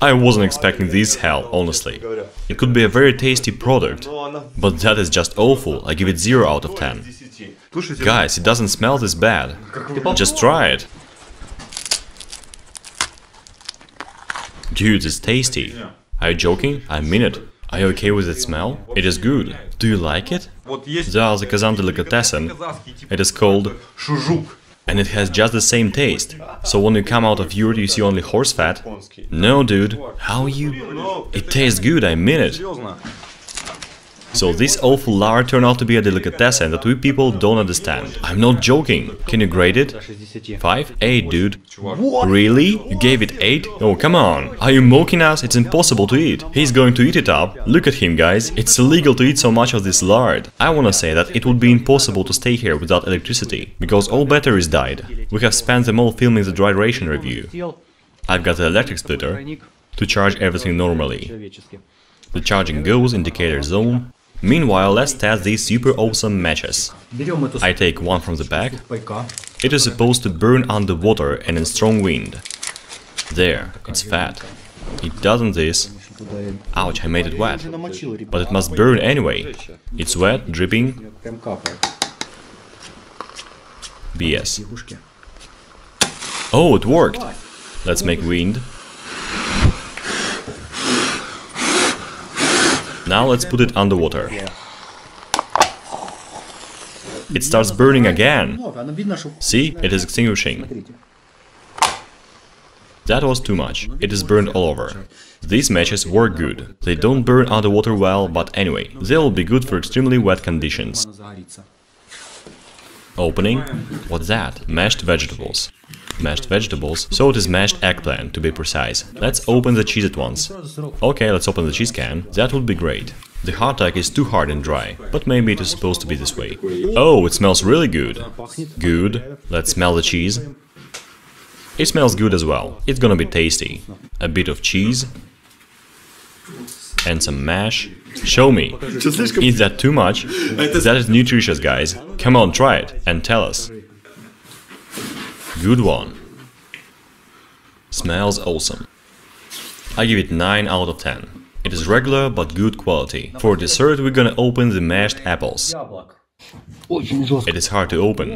I wasn't expecting this hell, honestly. It could be a very tasty product, but that is just awful. I give it 0 out of 10. Guys, it doesn't smell this bad. Just try it. Dude, it's tasty. Are you joking? I mean it. Are you okay with its smell? It is good. Do you like it? There are the Kazan delicatessen. It is called and it has just the same taste. So when you come out of yurt you see only horse fat? No, dude. How you... It tastes good, I mean it. So this awful lard turned out to be a delicatessen that we people don't understand. I'm not joking. Can you grade it? 5? 8, dude. What? Really? You gave it 8? Oh, come on. Are you mocking us? It's impossible to eat. He's going to eat it up. Look at him, guys. It's illegal to eat so much of this lard. I wanna say that it would be impossible to stay here without electricity, because all batteries died. We have spent them all filming the dry ration review. I've got the electric splitter to charge everything normally. The charging goes, indicator zone. Meanwhile, let's test these super awesome matches. I take one from the back. It is supposed to burn underwater and in strong wind. There, it's fat. It doesn't this. Ouch, I made it wet. But it must burn anyway. It's wet, dripping. BS. Oh, it worked! Let's make wind. Now let's put it underwater. It starts burning again. See, it is extinguishing. That was too much. It is burned all over. These matches work good. They don't burn underwater well, but anyway, they'll be good for extremely wet conditions. Opening? What's that? Mashed vegetables. Mashed vegetables? So it is mashed eggplant, to be precise. Let's open the cheese at once. Okay, let's open the cheese can. That would be great. The hardtack is too hard and dry, but maybe it is supposed to be this way. Oh, it smells really good. Good. Let's smell the cheese. It smells good as well. It's gonna be tasty. A bit of cheese. and some mash. Show me. Is that too much? That is nutritious, guys. Come on, try it and tell us. Good one. Smells awesome. I give it 9 out of 10. It is regular but good quality. For dessert we're gonna open the mashed apples. It is hard to open.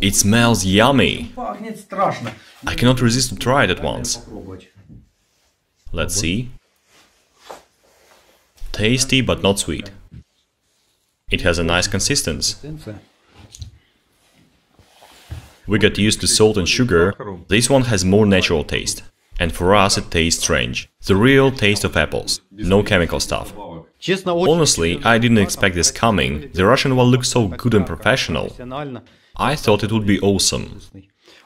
It smells yummy. I cannot resist to try it at once. Let's see. Tasty but not sweet. It has a nice consistency. We got used to salt and sugar, this one has more natural taste. And for us it tastes strange. The real taste of apples, no chemical stuff. Honestly, I didn't expect this coming, the Russian one looks so good and professional. I thought it would be awesome.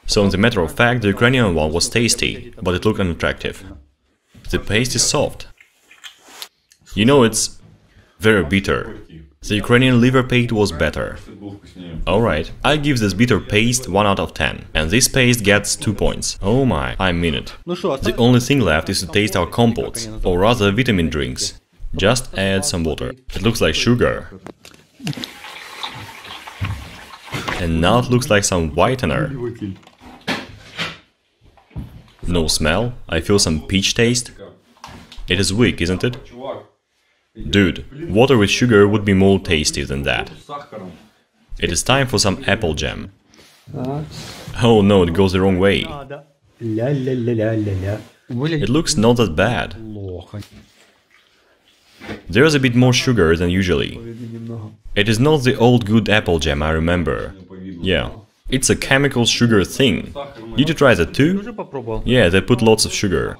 So in the matter of fact, the Ukrainian one was tasty, but it looked unattractive. The paste is soft. You know, it's very bitter. The Ukrainian liver paste was better. Alright, I give this bitter paste 1 out of 10. And this paste gets 2 points. Oh my, I mean it. The only thing left is to taste our compotes, or rather vitamin drinks. Just add some water. It looks like sugar. And now it looks like some whitener. No smell, I feel some peach taste. It is weak, isn't it? Dude, water with sugar would be more tasty than that. It is time for some apple jam. Oh no, it goes the wrong way. It looks not that bad. There's a bit more sugar than usually. It is not the old good apple jam I remember. Yeah, it's a chemical sugar thing. Did you try that too? Yeah, they put lots of sugar.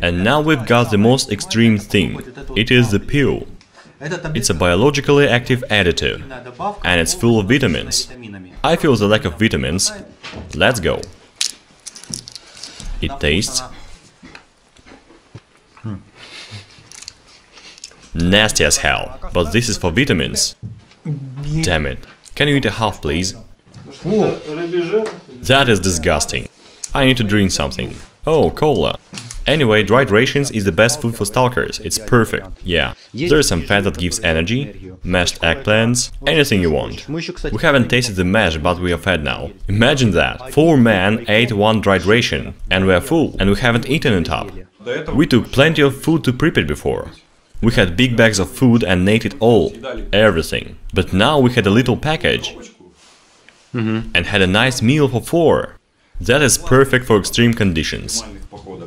And now we've got the most extreme thing. It is the pill. It's a biologically active additive. And it's full of vitamins. I feel the lack of vitamins. Let's go. It tastes nasty as hell, but this is for vitamins. Damn it. Can you eat a half, please? That is disgusting. I need to drink something. Oh, cola. Anyway, dried rations is the best food for stalkers, it's perfect, yeah. There is some fat that gives energy, mashed eggplants, anything you want. We haven't tasted the mash, but we are fed now. Imagine that, four men ate one dried ration, and we are full, and we haven't eaten on top. We took plenty of food to prep it before. We had big bags of food and ate it all, everything. But now we had a little package mm-hmm. and had a nice meal for four. That is perfect for extreme conditions.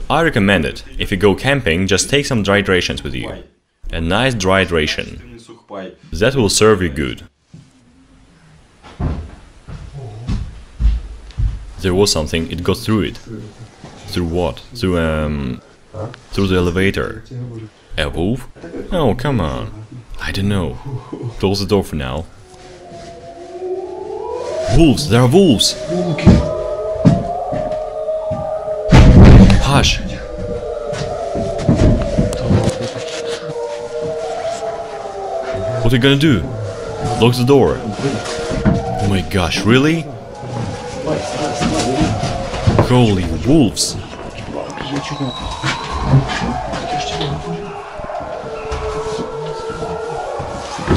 I recommend it. If you go camping, just take some dried rations with you. A nice dried ration. That will serve you good. There was something, it got through it. Through what? Through, um... Through the elevator. A wolf? Oh, come on. I don't know. Close the door for now. Wolves! There are wolves! Hush! What are you gonna do? Lock the door. Oh my gosh, really? Holy wolves!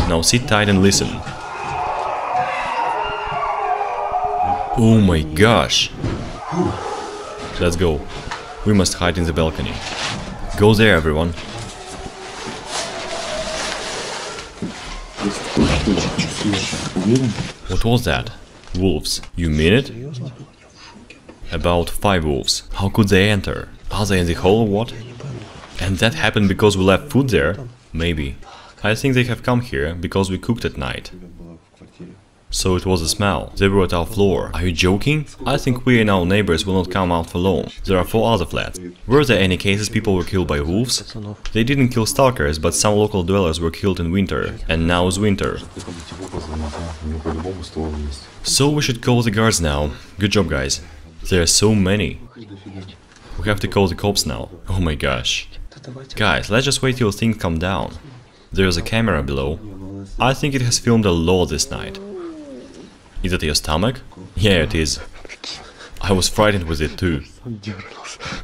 Now sit tight and listen. Oh my gosh! Let's go. We must hide in the balcony. Go there, everyone. What was that? Wolves. You mean it? About five wolves. How could they enter? Are they in the hole or what? And that happened because we left food there? Maybe. I think they have come here because we cooked at night. So it was a smell. They were at our floor. Are you joking? I think we and our neighbors will not come out for long. There are four other flats. Were there any cases people were killed by wolves? They didn't kill stalkers, but some local dwellers were killed in winter. And now is winter. So we should call the guards now. Good job, guys. There are so many. We have to call the cops now. Oh my gosh. Guys, let's just wait till things calm down. There's a camera below. I think it has filmed a lot this night. Is that your stomach? Yeah, it is. I was frightened with it too.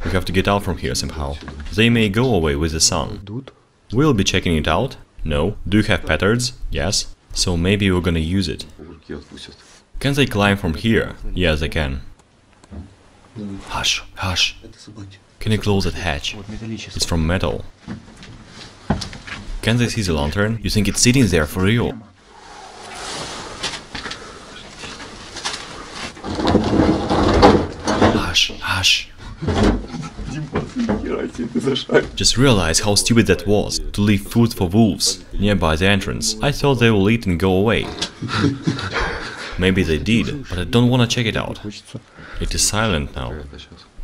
We have to get out from here somehow. They may go away with the sun. We'll be checking it out. No. Do you have patterns? Yes. So maybe we're gonna use it. Can they climb from here? Yes, they can. Hush, hush. Can you close that hatch? It's from metal. Can they see the lantern? You think it's sitting there for real? Hush, hush. Just realized how stupid that was, to leave food for wolves nearby the entrance. I thought they will eat and go away. Maybe they did, but I don't wanna check it out. It is silent now.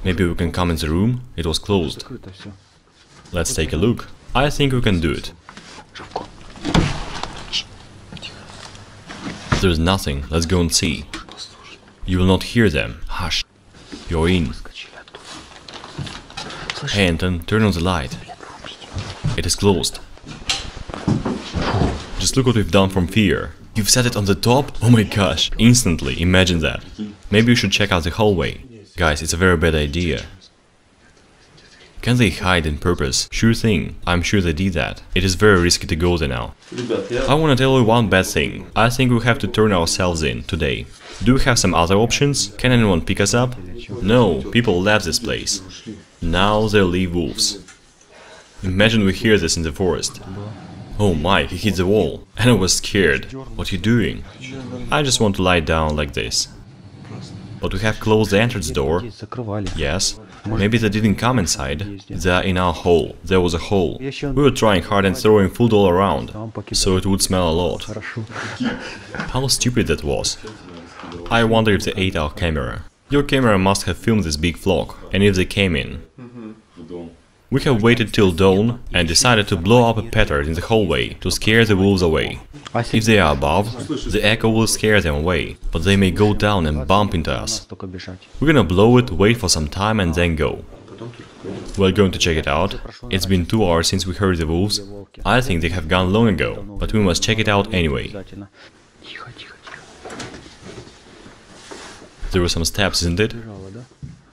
Maybe we can come in the room? It was closed. Let's take a look. I think we can do it. There's nothing, let's go and see. You will not hear them. Hush. You're in. Hey Anton, turn on the light. It is closed. Just look what we've done from fear. You've set it on the top? Oh my gosh, instantly, imagine that. Maybe you should check out the hallway. Guys, it's a very bad idea. Can they hide in purpose? Sure thing. I'm sure they did that. It is very risky to go there now. I wanna tell you one bad thing. I think we have to turn ourselves in today. Do we have some other options? Can anyone pick us up? No, people left this place. Now they leave wolves. Imagine we hear this in the forest. Oh my, he hit the wall. And I was scared. What you doing? I just want to lie down like this. But we have closed the entrance door. Yes. Maybe they didn't come inside. They're in our hole. There was a hole. We were trying hard and throwing food all around, so it would smell a lot. How stupid that was. I wonder if they ate our camera. Your camera must have filmed this big flock, and if they came in. Mm-hmm. We have waited till dawn and decided to blow up a petard in the hallway to scare the wolves away. If they are above, the echo will scare them away, but they may go down and bump into us. We're gonna blow it, wait for some time and then go. We're going to check it out. It's been two hours since we heard the wolves. I think they have gone long ago, but we must check it out anyway. There were some steps, isn't it?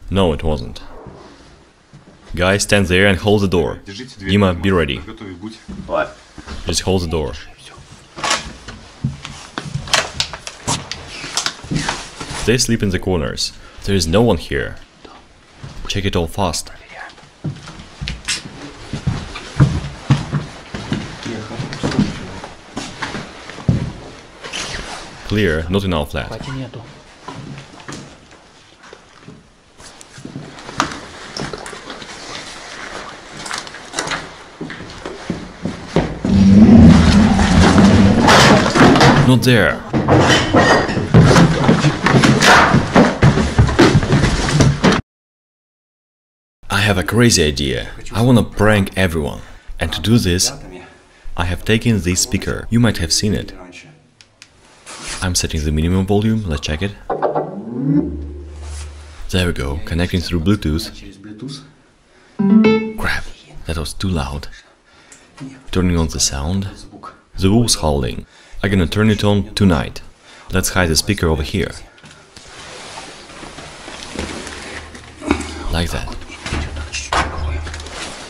No, it wasn't. Guy, stand there and hold the door. Dima, be ready. Just hold the door. They sleep in the corners. There is no one here. Check it all fast. Clear, not in our flat. Not there. I have a crazy idea. I wanna prank everyone. And to do this, I have taken this speaker. You might have seen it. I'm setting the minimum volume, let's check it. There we go, connecting through Bluetooth. Crap, that was too loud. Turning on the sound. The wolf's howling. I'm gonna turn it on tonight. Let's hide the speaker over here. Like that.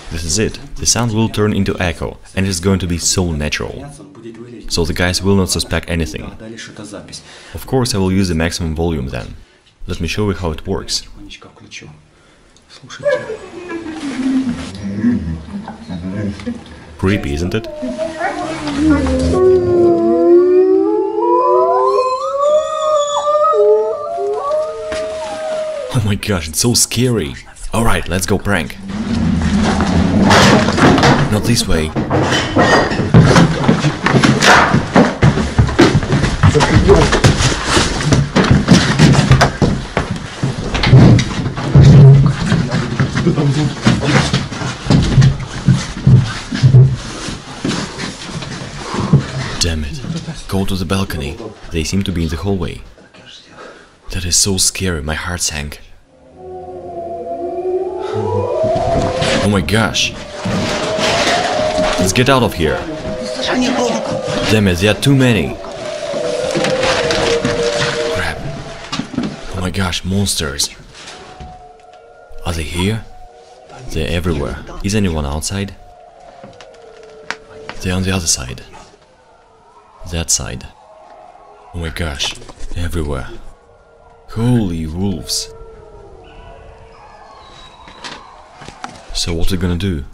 This is it. The sound will turn into echo, and it's going to be so natural. So the guys will not suspect anything. Of course I will use the maximum volume then. Let me show you how it works. Creepy, isn't it? Oh my gosh, it's so scary. Alright, let's go prank. Not this way. Damn it. Go to the balcony. They seem to be in the hallway. That is so scary, my heart sank. Oh my gosh. Let's get out of here. Damn it, there are too many. Crap. Oh my gosh, monsters. Are they here? They're everywhere. Is anyone outside? They're on the other side. That side. Oh my gosh, everywhere. Holy wolves. So what are we gonna do?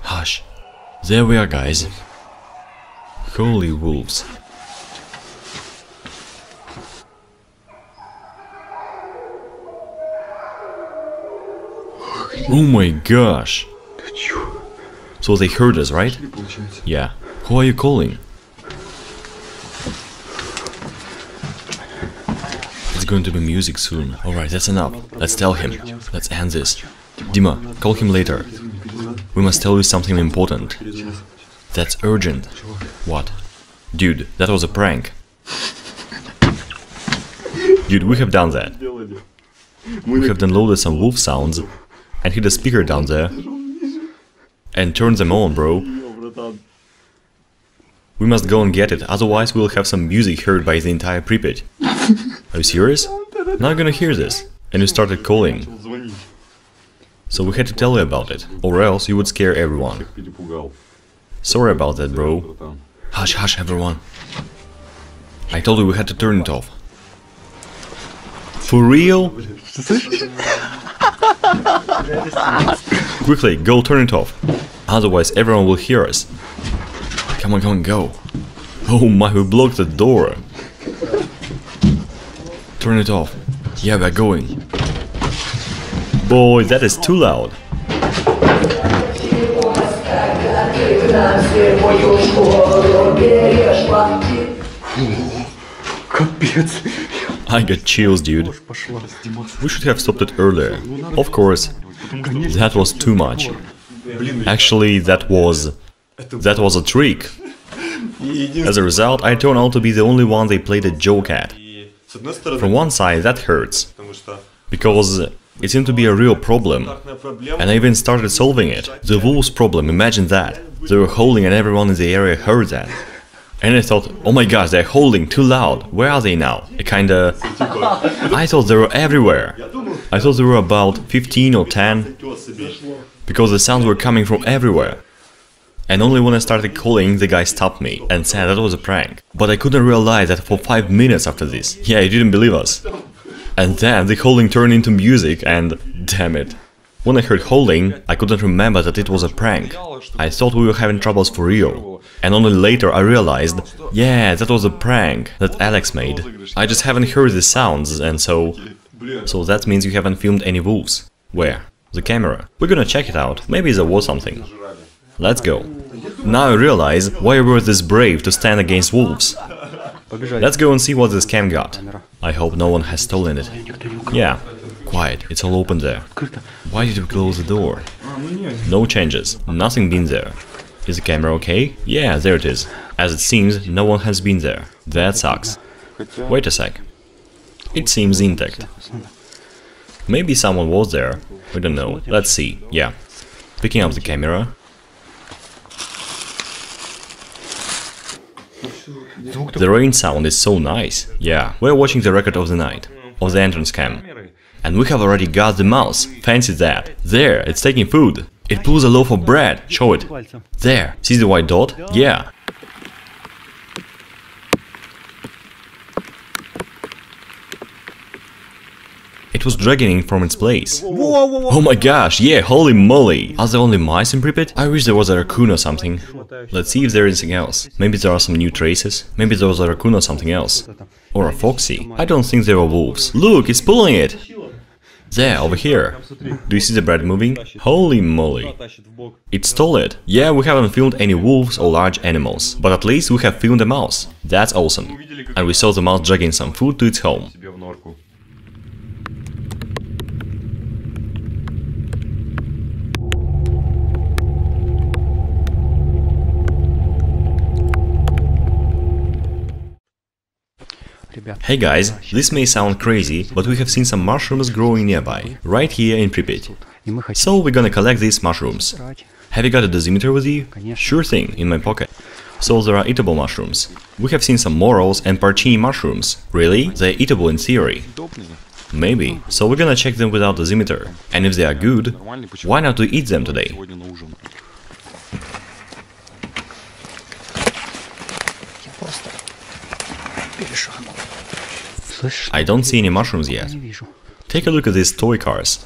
Hush. There we are, guys. Holy wolves. Oh my gosh. So they heard us, right? Yeah. Who are you calling? Going to be music soon. Alright, that's enough. Let's tell him. Let's end this. Dima, call him later. We must tell you something important. That's urgent. What? Dude, that was a prank. Dude, we have done that. We have downloaded some wolf sounds and hit a speaker down there and turn them on, bro. We must go and get it, otherwise we'll have some music heard by the entire Pripyat. Are you serious? Not gonna hear this. And you started calling. So we had to tell you about it, or else you would scare everyone. Sorry about that, bro. Hush, hush, everyone. I told you we had to turn it off. For real? Quickly, go turn it off. Otherwise everyone will hear us. Come on, come on, go. Oh my, we blocked the door. Turn it off. Yeah, we're going. Boy, that is too loud. I get chills, dude. We should have stopped it earlier. Of course, that was too much. Actually, that was that was a trick. As a result, I turn out to be the only one they played a joke at. From one side, that hurts, because it seemed to be a real problem, and I even started solving it. The wolves problem, imagine that. They were howling, and everyone in the area heard that. And I thought, oh my gosh, they're howling too loud, where are they now? A kinda... I thought they were everywhere. I thought they were about 15 or 10, because the sounds were coming from everywhere and only when I started calling, the guy stopped me and said that was a prank. But I couldn't realize that for 5 minutes after this. Yeah, he didn't believe us. And then the holding turned into music and damn it. When I heard holding, I couldn't remember that it was a prank. I thought we were having troubles for real. And only later I realized, yeah, that was a prank that Alex made. I just haven't heard the sounds and so... So that means you haven't filmed any wolves. Where? The camera. We're gonna check it out, maybe there was something. Let's go. Now I realize why we were this brave to stand against wolves. Let's go and see what this cam got. I hope no one has stolen it. Yeah, quiet, it's all open there. Why did you close the door? No changes, nothing been there. Is the camera okay? Yeah, there it is. As it seems, no one has been there. That sucks. Wait a sec. It seems intact. Maybe someone was there. We don't know. Let's see. Yeah. Picking up the camera, The rain sound is so nice. Yeah, we're watching the record of the night, of the entrance cam. And we have already got the mouse, fancy that. There, it's taking food. It pulls a loaf of bread, show it. There, see the white dot? Yeah, It was dragging from its place. Whoa, whoa, whoa, oh my gosh, yeah, holy moly! Are there only mice in Pripyat? I wish there was a raccoon or something. Let's see if there is anything else. Maybe there are some new traces. Maybe there was a raccoon or something else. Or a foxy. I don't think there were wolves. Look, it's pulling it! There, over here. Do you see the bread moving? Holy moly. It stole it. Yeah, we haven't filmed any wolves or large animals, but at least we have filmed a mouse. That's awesome. And we saw the mouse dragging some food to its home. Hey guys, this may sound crazy, but we have seen some mushrooms growing nearby, right here in Pripyat. So we're gonna collect these mushrooms. Have you got a dosimeter with you? Sure thing, in my pocket. So there are eatable mushrooms. We have seen some morels and porcini mushrooms. Really? They're eatable in theory. Maybe. So we're gonna check them without dosimeter. And if they are good, why not to eat them today? Перешагнул. I don't see any mushrooms yet. Take a look at these toy cars.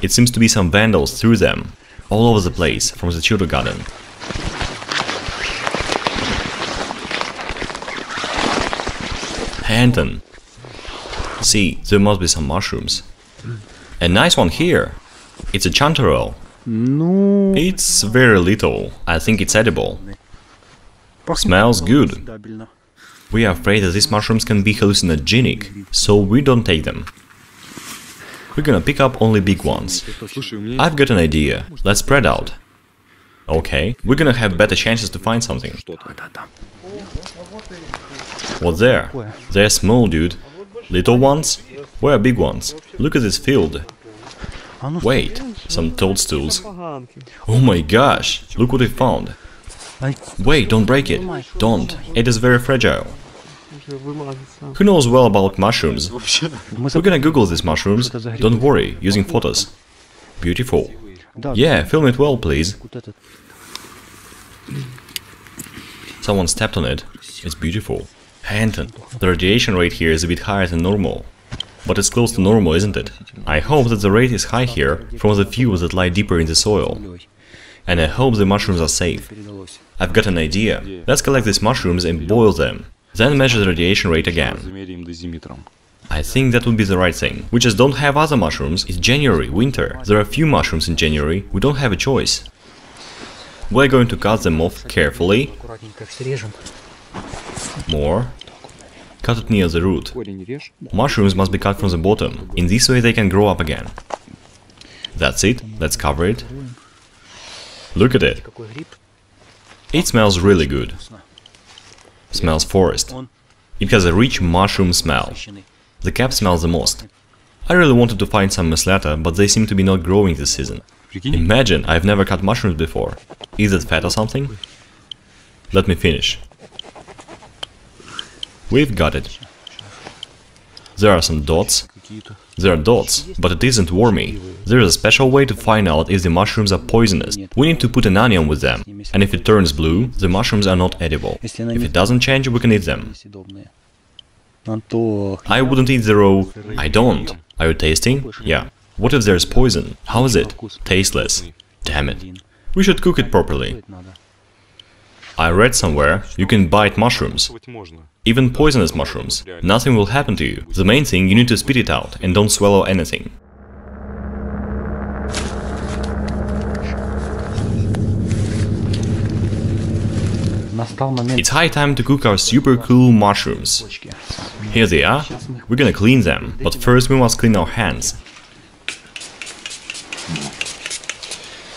It seems to be some vandals threw them, all over the place, from the Tudor garden. Anton. See, there must be some mushrooms. A nice one here. It's a chanterelle. No. It's very little. I think it's edible. Smells good. We are afraid that these mushrooms can be hallucinogenic, so we don't take them. We're gonna pick up only big ones. I've got an idea. Let's spread out. Okay, we're gonna have better chances to find something. What's there? They're small, dude. Little ones? Where are big ones? Look at this field. Wait, some toadstools. Oh my gosh, look what I found. Wait, don't break it. Don't. It is very fragile. Who knows well about mushrooms? We're gonna google these mushrooms. Don't worry, using photos. Beautiful. Yeah, film it well, please. Someone stepped on it. It's beautiful. Anton, the radiation rate here is a bit higher than normal. But it's close to normal, isn't it? I hope that the rate is high here, from the few that lie deeper in the soil. And I hope the mushrooms are safe. I've got an idea. Let's collect these mushrooms and boil them. Then measure the radiation rate again. I think that would be the right thing. We just don't have other mushrooms, it's January, winter. There are few mushrooms in January, we don't have a choice. We're going to cut them off carefully. More. Cut it near the root. Mushrooms must be cut from the bottom. In this way they can grow up again. That's it. Let's cover it. Look at it. It smells really good. Smells forest. It has a rich mushroom smell. The cap smells the most. I really wanted to find some meslata, but they seem to be not growing this season. Imagine, I've never cut mushrooms before. Is it fat or something? Let me finish. We've got it. There are some dots. There are dots, but it isn't wormy. There is a special way to find out if the mushrooms are poisonous. We need to put an onion with them, and if it turns blue, the mushrooms are not edible. If it doesn't change, we can eat them. I wouldn't eat the raw... I don't. Are you tasting? Yeah. What if there's poison? How is it? Tasteless. Damn it. We should cook it properly. I read somewhere you can bite mushrooms, even poisonous mushrooms. Nothing will happen to you. The main thing you need to spit it out and don't swallow anything. It's high time to cook our super cool mushrooms. Here they are. We're gonna clean them, but first we must clean our hands.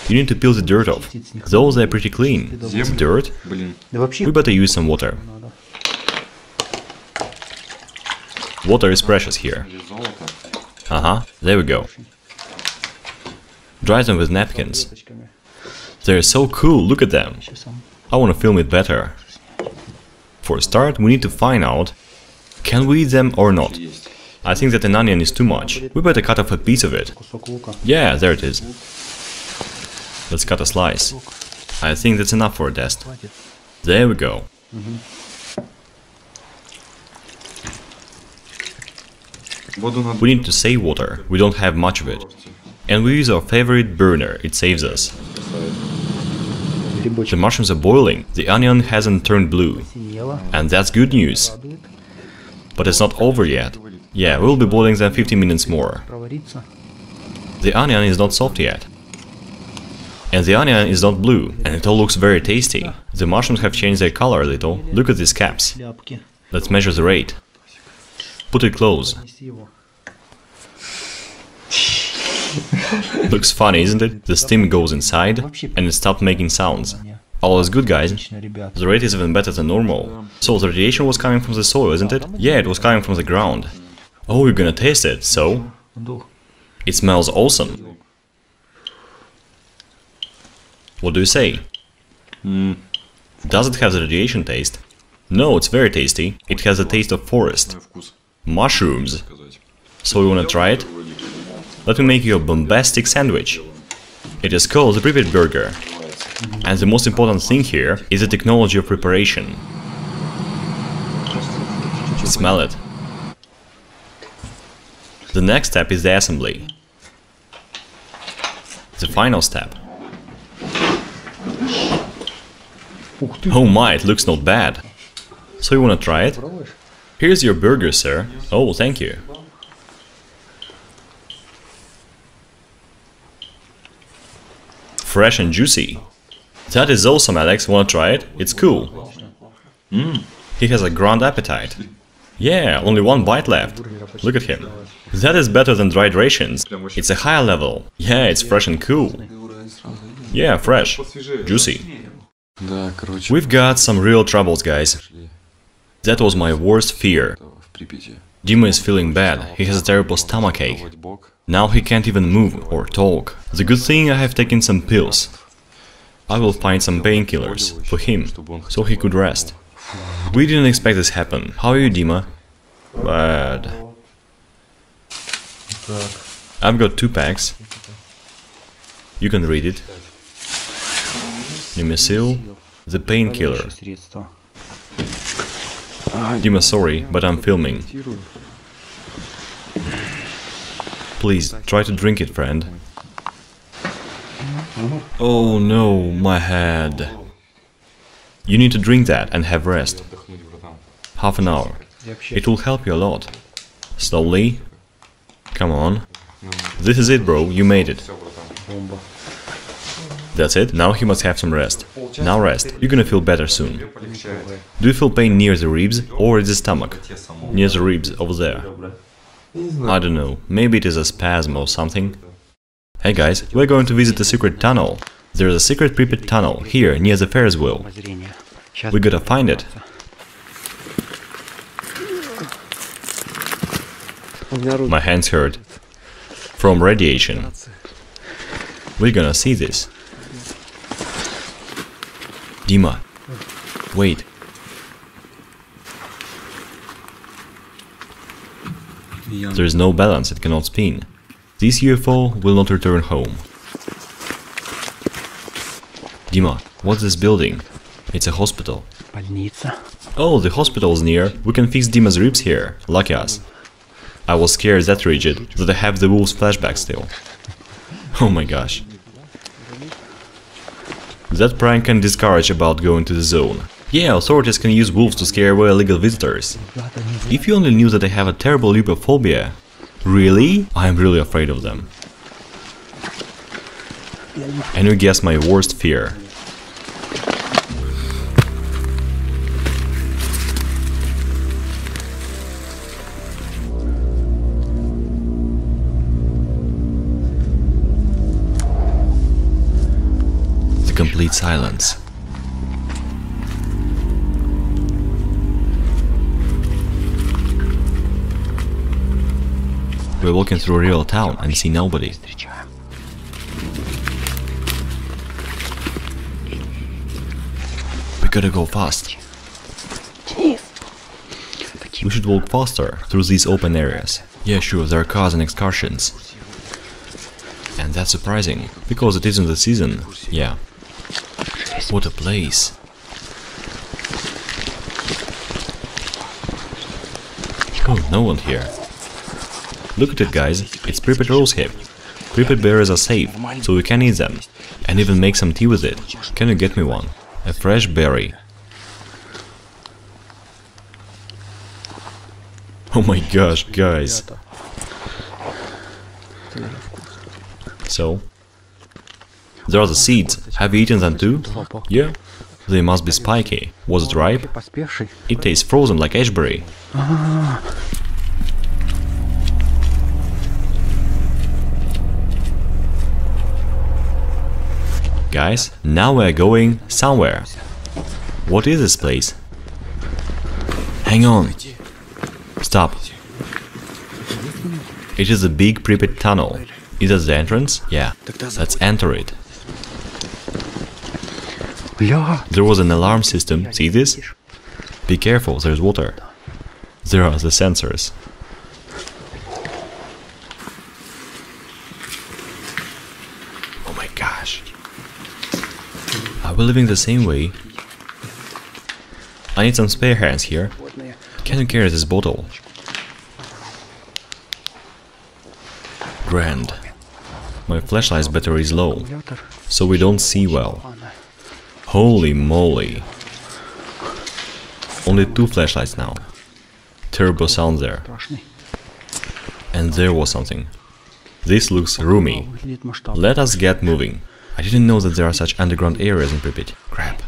You need to peel the dirt off. Those are pretty clean. It's dirt. We better use some water. Water is precious here. Uh-huh, there we go. Dry them with napkins. They're so cool, look at them. I want to film it better. For a start, we need to find out, can we eat them or not? I think that an onion is too much. We better cut off a piece of it. Yeah, there it is. Let's cut a slice. I think that's enough for a test. There we go. We need to save water, we don't have much of it. And we use our favorite burner, it saves us. The mushrooms are boiling, the onion hasn't turned blue. And that's good news. But it's not over yet. Yeah, we'll be boiling them 15 minutes more. The onion is not soft yet. And the onion is not blue, and it all looks very tasty. The mushrooms have changed their color a little, look at these caps. Let's measure the rate. Put it close. Looks funny, isn't it? The steam goes inside, and it stopped making sounds. All is good, guys. The rate is even better than normal. So the radiation was coming from the soil, isn't it? Yeah, it was coming from the ground. Oh, you're gonna taste it, so? It smells awesome. What do you say? Mm. Does it have the radiation taste? No, it's very tasty. It has a taste of forest. Mushrooms. So you wanna try it? Let me make you a bombastic sandwich. It is called the Privet Burger. And the most important thing here is the technology of preparation. Smell it. The next step is the assembly. The final step Oh my, it looks not bad. So you wanna try it? Here's your burger, sir. Oh, thank you. Fresh and juicy. That is awesome, Alex. Wanna try it? It's cool. Mmm. He has a grand appetite. Yeah, only one bite left. Look at him. That is better than dried rations. It's a higher level. Yeah, it's fresh and cool. Yeah, fresh. Juicy. We've got some real troubles, guys. That was my worst fear. Dima is feeling bad, he has a terrible stomachache. Now he can't even move or talk. The good thing I have taken some pills. I will find some painkillers for him, so he could rest. We didn't expect this happen. How are you, Dima? Bad. I've got two packs. You can read it. Nimesil, the painkiller. Dima, sorry, but I'm filming. Please, try to drink it, friend. Oh no, my head. You need to drink that and have rest. Half an hour. It will help you a lot. Slowly. Come on. This is it, bro, you made it. That's it, now he must have some rest. Now rest, you're gonna feel better soon. Do you feel pain near the ribs or the stomach? Near the ribs, over there. I don't know, maybe it is a spasm or something. Hey guys, we're going to visit the secret tunnel. There's a secret prepared tunnel, here, near the Ferris wheel. We gotta find it. My hands hurt. From radiation. We're gonna see this. Dima, wait. There is no balance, it cannot spin. This UFO will not return home. Dima, what's this building? It's a hospital. Oh, the hospital's near. We can fix Dima's ribs here. Lucky us. I was scared that rigid that I have the wolf's flashback still. Oh my gosh. That prank can discourage about going to the zone. Yeah, authorities can use wolves to scare away illegal visitors. If you only knew that I have a terrible lupophobia. Really? I'm really afraid of them. And you guess my worst fear. complete silence. We're walking through a real town and see nobody. We gotta go fast. We should walk faster through these open areas. Yeah, sure, there are cars and excursions. And that's surprising, because it isn't the season. Yeah, what a place. Oh, no one here. Look at it, guys. It's Pripyat rose hip. Pripyat berries are safe, so we can eat them. And even make some tea with it. Can you get me one? A fresh berry. Oh my gosh, guys. So? There are the seeds. Have you eaten them too? Yeah. They must be spiky. Was it ripe? It tastes frozen like ashberry. Guys, now we're going somewhere. What is this place? Hang on. Stop. It is a big Pripyat tunnel. Is that the entrance? Yeah, let's enter it. There was an alarm system, see this? Be careful, there's water. There are the sensors. Oh my gosh. Are we living the same way? I need some spare hands here. Can you carry this bottle? Grand. My flashlight's battery is low, so we don't see well. Holy moly. Only two flashlights now. Terrible sound there. And there was something. This looks roomy. Let us get moving. I didn't know that there are such underground areas in Pripyat. Crap.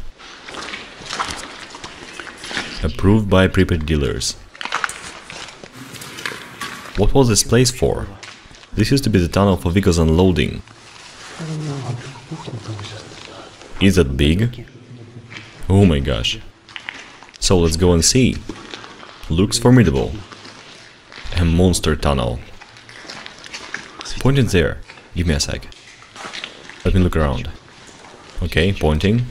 Approved by Pripyat dealers. What was this place for? This used to be the tunnel for Vigo's unloading. Is it big? Oh my gosh. So let's go and see. Looks formidable. A monster tunnel. Point it there. Give me a sec. Let me look around. Okay, pointing.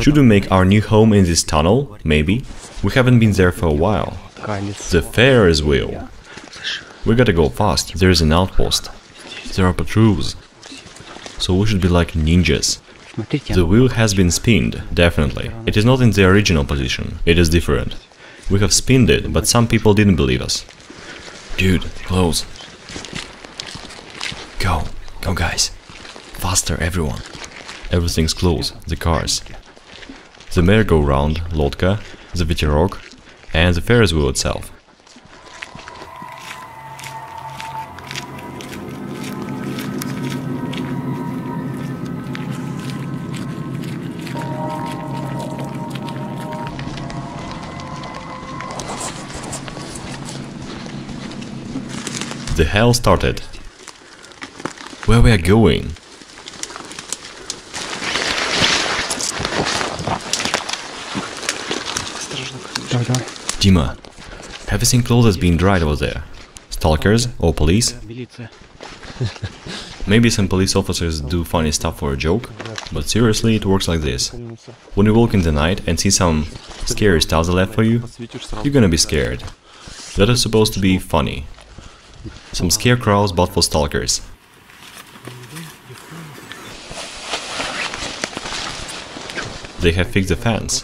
Should we make our new home in this tunnel? Maybe? We haven't been there for a while. The Ferris wheel. We gotta go fast, there's an outpost. There are patrols. So we should be like ninjas. The wheel has been spinned, definitely. It is not in the original position, it is different. We have spinned it, but some people didn't believe us. Dude, close. Go, go guys. Faster, everyone. Everything's close, the cars. The merry-go-round, Lodka, the Viterok, and the Ferris wheel itself. the hell started? Where we are going? Dima, everything clothes has been dried over there. Stalkers or police? Maybe some police officers do funny stuff for a joke, but seriously it works like this. When you walk in the night and see some scary stars left for you, you're gonna be scared. That is supposed to be funny. Some scarecrows but for stalkers. They have fixed the fence.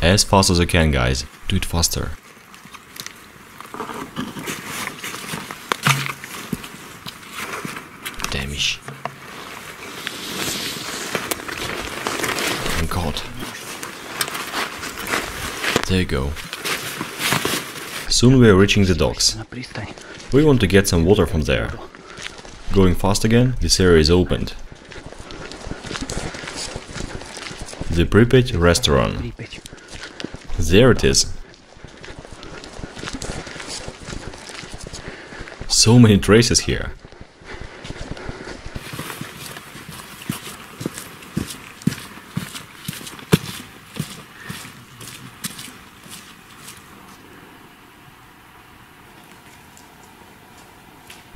As fast as you can, guys. Do it faster. Dämlich. Thank God. There you go. Soon we are reaching the docks. We want to get some water from there. Going fast again, this area is opened. The Pripyat restaurant. There it is. So many traces here.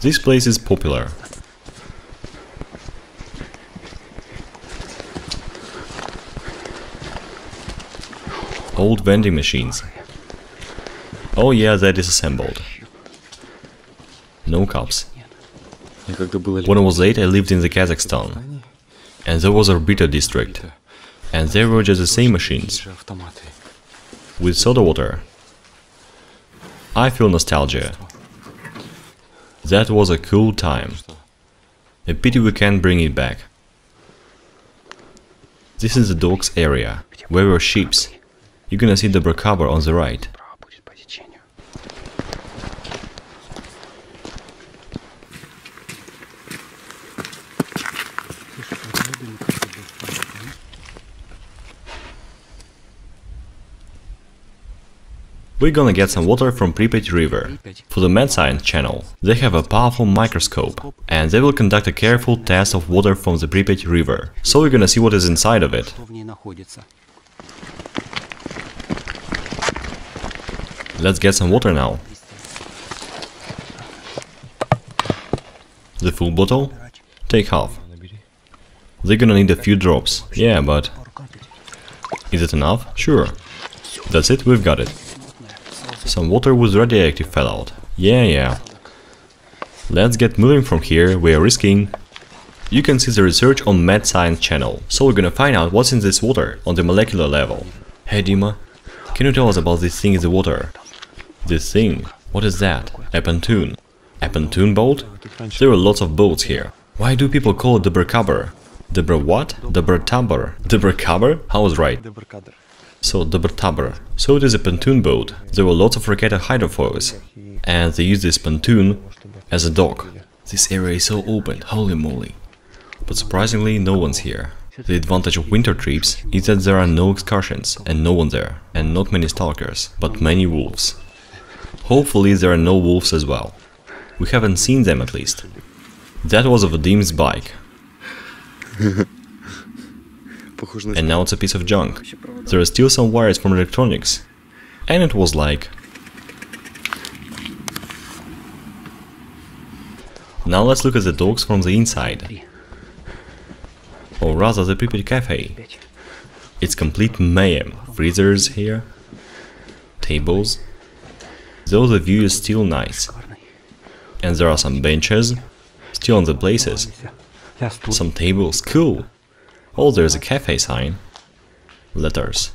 This place is popular. Old vending machines. Oh yeah, they're disassembled. No cups. When I was eight, I lived in the Kazakhstan. And there was a bitter district. And there were just the same machines. With soda water. I feel nostalgia. That was a cool time. A pity we can't bring it back. This is the docks area, where were ships. You're gonna see the Bracaba on the right. We're gonna get some water from Pripyat River. For the Mad Science channel, they have a powerful microscope, and they will conduct a careful test of water from the Pripyat River. So we're gonna see what is inside of it. Let's get some water now. The full bottle? Take half. They're gonna need a few drops. Yeah, but... Is it enough? Sure. That's it, we've got it. Some water with radioactive fallout. Yeah, yeah. Let's get moving from here, we are risking. You can see the research on Mad Science channel, so we're gonna find out what's in this water on the molecular level. Hey Dima, can you tell us about this thing in the water? This thing? What is that? A pontoon. A pontoon boat? There are lots of boats here. Why do people call it the Berkaber? The Ber what? The Bertaber. The Berkaber? I was right so the Bertabr. So it is a pontoon boat. There were lots of regatta hydrofoils, and they used this pontoon as a dock. This area is so open, holy moly. But surprisingly, no one's here. The advantage of winter trips is that there are no excursions and no one there, and not many stalkers, but many wolves. Hopefully there are no wolves as well. We haven't seen them at least. That was Vadim's bike. and now it's a piece of junk. There are still some wires from electronics. And it was like... Now let's look at the dogs from the inside. Or rather the Pripyat Cafe. It's complete mayhem. Freezers here. Tables. Though the view is still nice. And there are some benches. Still on the places. Some tables, cool! Oh, there's a cafe sign. Letters.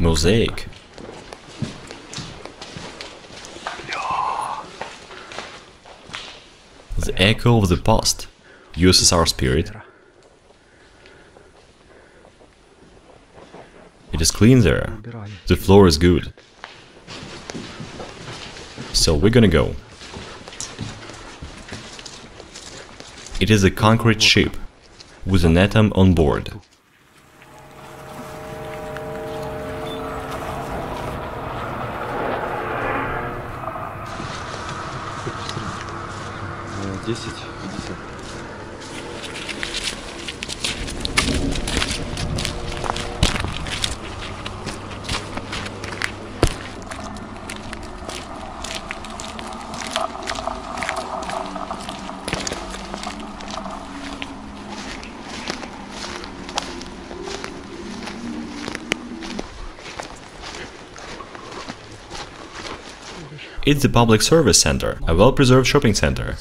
Mosaic. The echo of the past uses our spirit. It is clean there. The floor is good. So we're gonna go. It is a concrete ship with an atom on board. Э, 10, 50. It's the public service center, a well-preserved shopping center.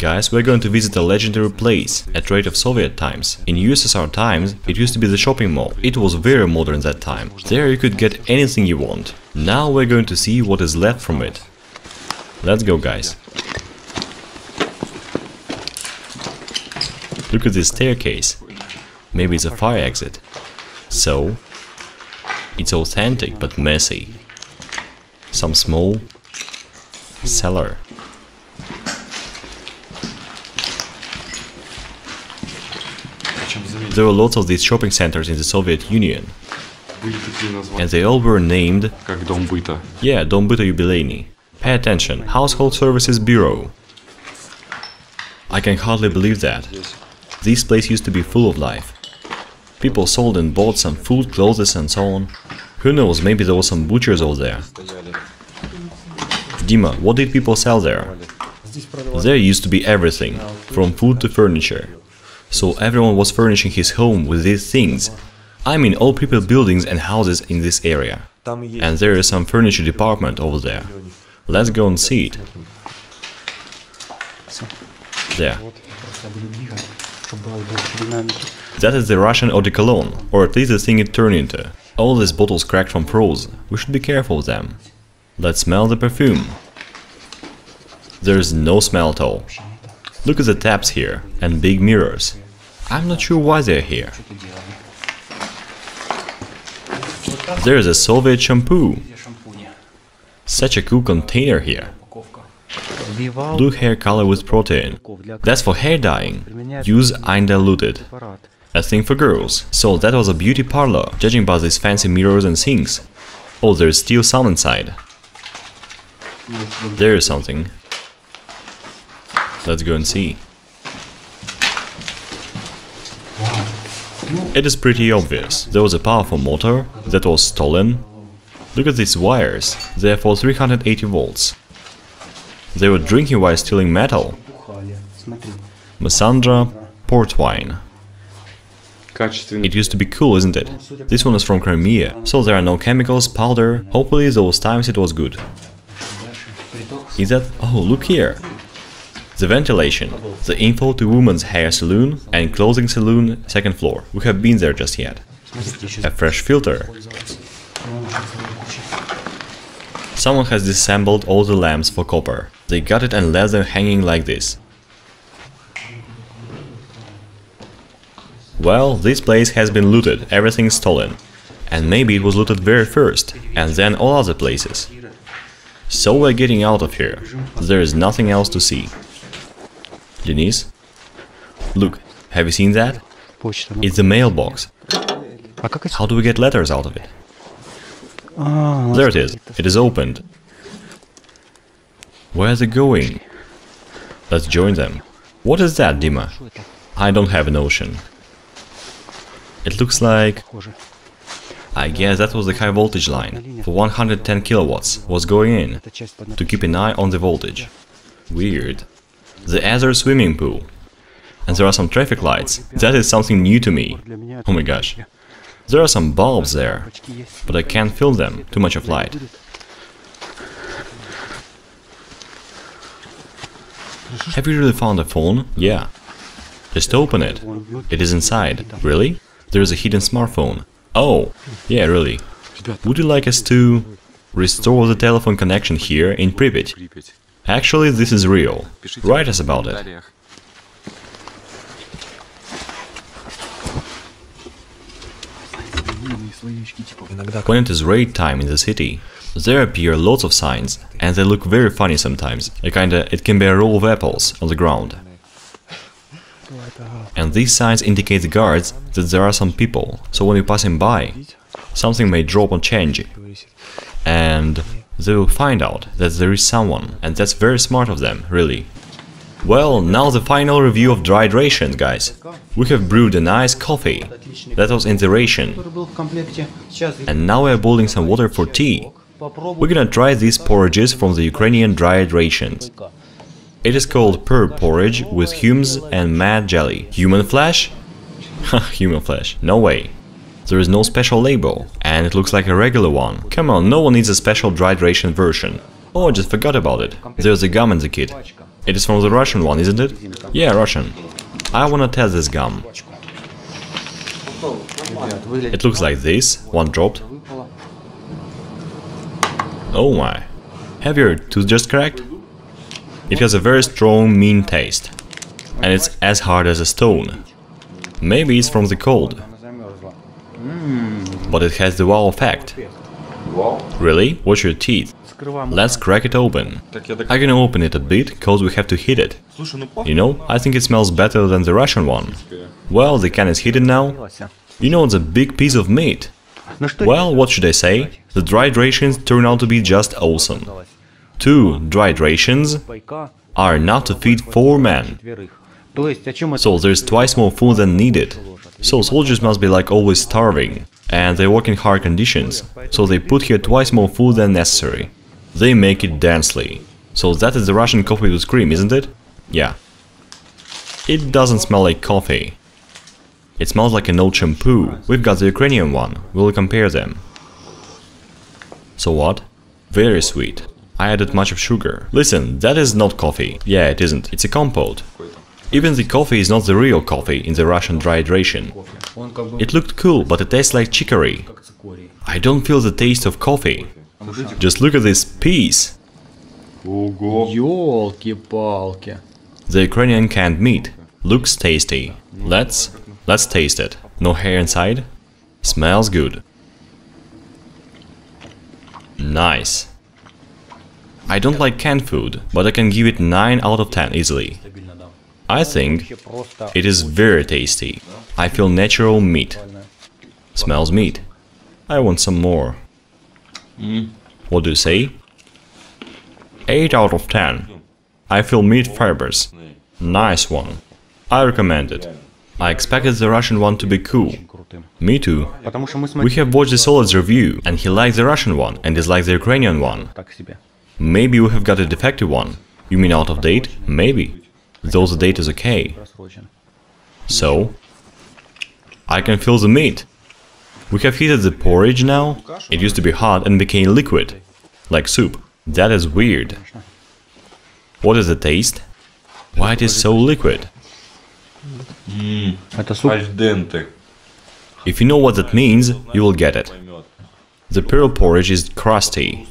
Guys, we're going to visit a legendary place, at rate of Soviet times. In USSR times, it used to be the shopping mall. It was very modern that time. There you could get anything you want. Now we're going to see what is left from it. Let's go, guys. Look at this staircase. Maybe it's a fire exit. So, it's authentic but messy. Some small, cellar. Причем, заметь, There were lots of these shopping centers in the Soviet Union, были такие названия, and they all were named, как Дом быта. yeah, Dom Byto Yubileyny. Pay attention, Household Services Bureau. I can hardly believe that. This place used to be full of life. People sold and bought some food, clothes and so on. Who knows, maybe there was some butchers over there. Dima, what did people sell there? There used to be everything, from food to furniture. So everyone was furnishing his home with these things. I mean all people buildings and houses in this area. And there is some furniture department over there. Let's go and see it. There. That is the Russian eau de cologne, or at least the thing it turned into. All these bottles cracked from froze. We should be careful of them. Let's smell the perfume. There's no smell at all. Look at the taps here, and big mirrors. I'm not sure why they're here. There's a Soviet shampoo. Such a cool container here. Blue hair color with protein. That's for hair dyeing. Use undiluted. A thing for girls. So that was a beauty parlor, judging by these fancy mirrors and sinks. Oh, there's still some inside. There is something. Let's go and see. It is pretty obvious. There was a powerful motor that was stolen. Look at these wires. They are for 380 volts. They were drinking while stealing metal. Massandra port wine. It used to be cool, isn't it? This one is from Crimea, so there are no chemicals, powder. Hopefully those times it was good. Is that? Oh, look here. The ventilation, the info to women's hair saloon and clothing saloon, second floor. We have been there just yet. A fresh filter. Someone has disassembled all the lamps for copper. They got it and left them hanging like this. Well, this place has been looted, everything stolen. And maybe it was looted very first, and then all other places. So we're getting out of here. There is nothing else to see. Denise? Look, have you seen that? It's the mailbox. How do we get letters out of it? There it is. It is opened. Where are they going? Let's join them. What is that, Dima? I don't have a notion. It looks like I guess that was the high voltage line, for 110 kilowatts was going in, to keep an eye on the voltage. Weird. The other swimming pool. And there are some traffic lights, that is something new to me. Oh my gosh. There are some bulbs there, but I can't fill them, too much of light. Have you really found a phone? Yeah. Just open it. It is inside. Really? There is a hidden smartphone. Oh, yeah, really. Would you like us to restore the telephone connection here in Pripyat? Actually, this is real. Write us about it. When it is raid time in the city, there appear lots of signs, and they look very funny sometimes, a kinda it can be a roll of apples on the ground. And these signs indicate the guards that there are some people, so when you pass him by, something may drop on change, and they will find out that there is someone, and that's very smart of them, really. Well, now the final review of dried rations, guys. We have brewed a nice coffee, that was in the ration, and now we are boiling some water for tea. We're gonna try these porridges from the Ukrainian dried rations. It is called Purr Porridge with Humes and Mad Jelly. Human flesh? human flesh, no way. There is no special label, and it looks like a regular one. Come on, no one needs a special dried ration version. Oh, I just forgot about it. There's a gum in the kit. It is from the Russian one, isn't it? Yeah, Russian. I wanna test this gum. It looks like this, one dropped. Oh my. Have your tooth just cracked? It has a very strong mean taste. And it's as hard as a stone. Maybe it's from the cold. But it has the wow effect. Really? Watch your teeth. Let's crack it open. I can open it a bit, cause we have to heat it. You know, I think it smells better than the Russian one. Well, the can is heated now. You know, it's a big piece of meat. Well, what should I say? The dried rations turn out to be just awesome two dried rations are enough to feed four men. So there's twice more food than needed. So soldiers must be like always starving, and they work in hard conditions, so they put here twice more food than necessary. They make it densely. So that is the Russian coffee with cream, isn't it? Yeah. It doesn't smell like coffee. It smells like an old shampoo. We've got the Ukrainian one. We'll compare them. So what? Very sweet. I added much of sugar. Listen, that is not coffee. Yeah, it isn't. It's a compote. Even the coffee is not the real coffee in the Russian dried ration. It looked cool, but it tastes like chicory. I don't feel the taste of coffee. Just look at this piece. The Ukrainian canned meat. Looks tasty. Let's... let's taste it. No hair inside? Smells good. Nice. I don't like canned food, but I can give it 9 out of 10 easily. I think it is very tasty. I feel natural meat. Smells meat. I want some more. What do you say? 8 out of 10. I feel meat fibers. Nice one. I recommend it. I expected the Russian one to be cool. Me too. We have watched the Solid's review, and he liked the Russian one and disliked the Ukrainian one. Maybe you have got a defective one. You mean out of date? Maybe. Though the date is okay. So? I can feel the meat. We have heated the porridge now. It used to be hot and became liquid. Like soup. That is weird. What is the taste? Why it is so liquid? Mm. If you know what that means, you will get it. The pearl porridge is crusty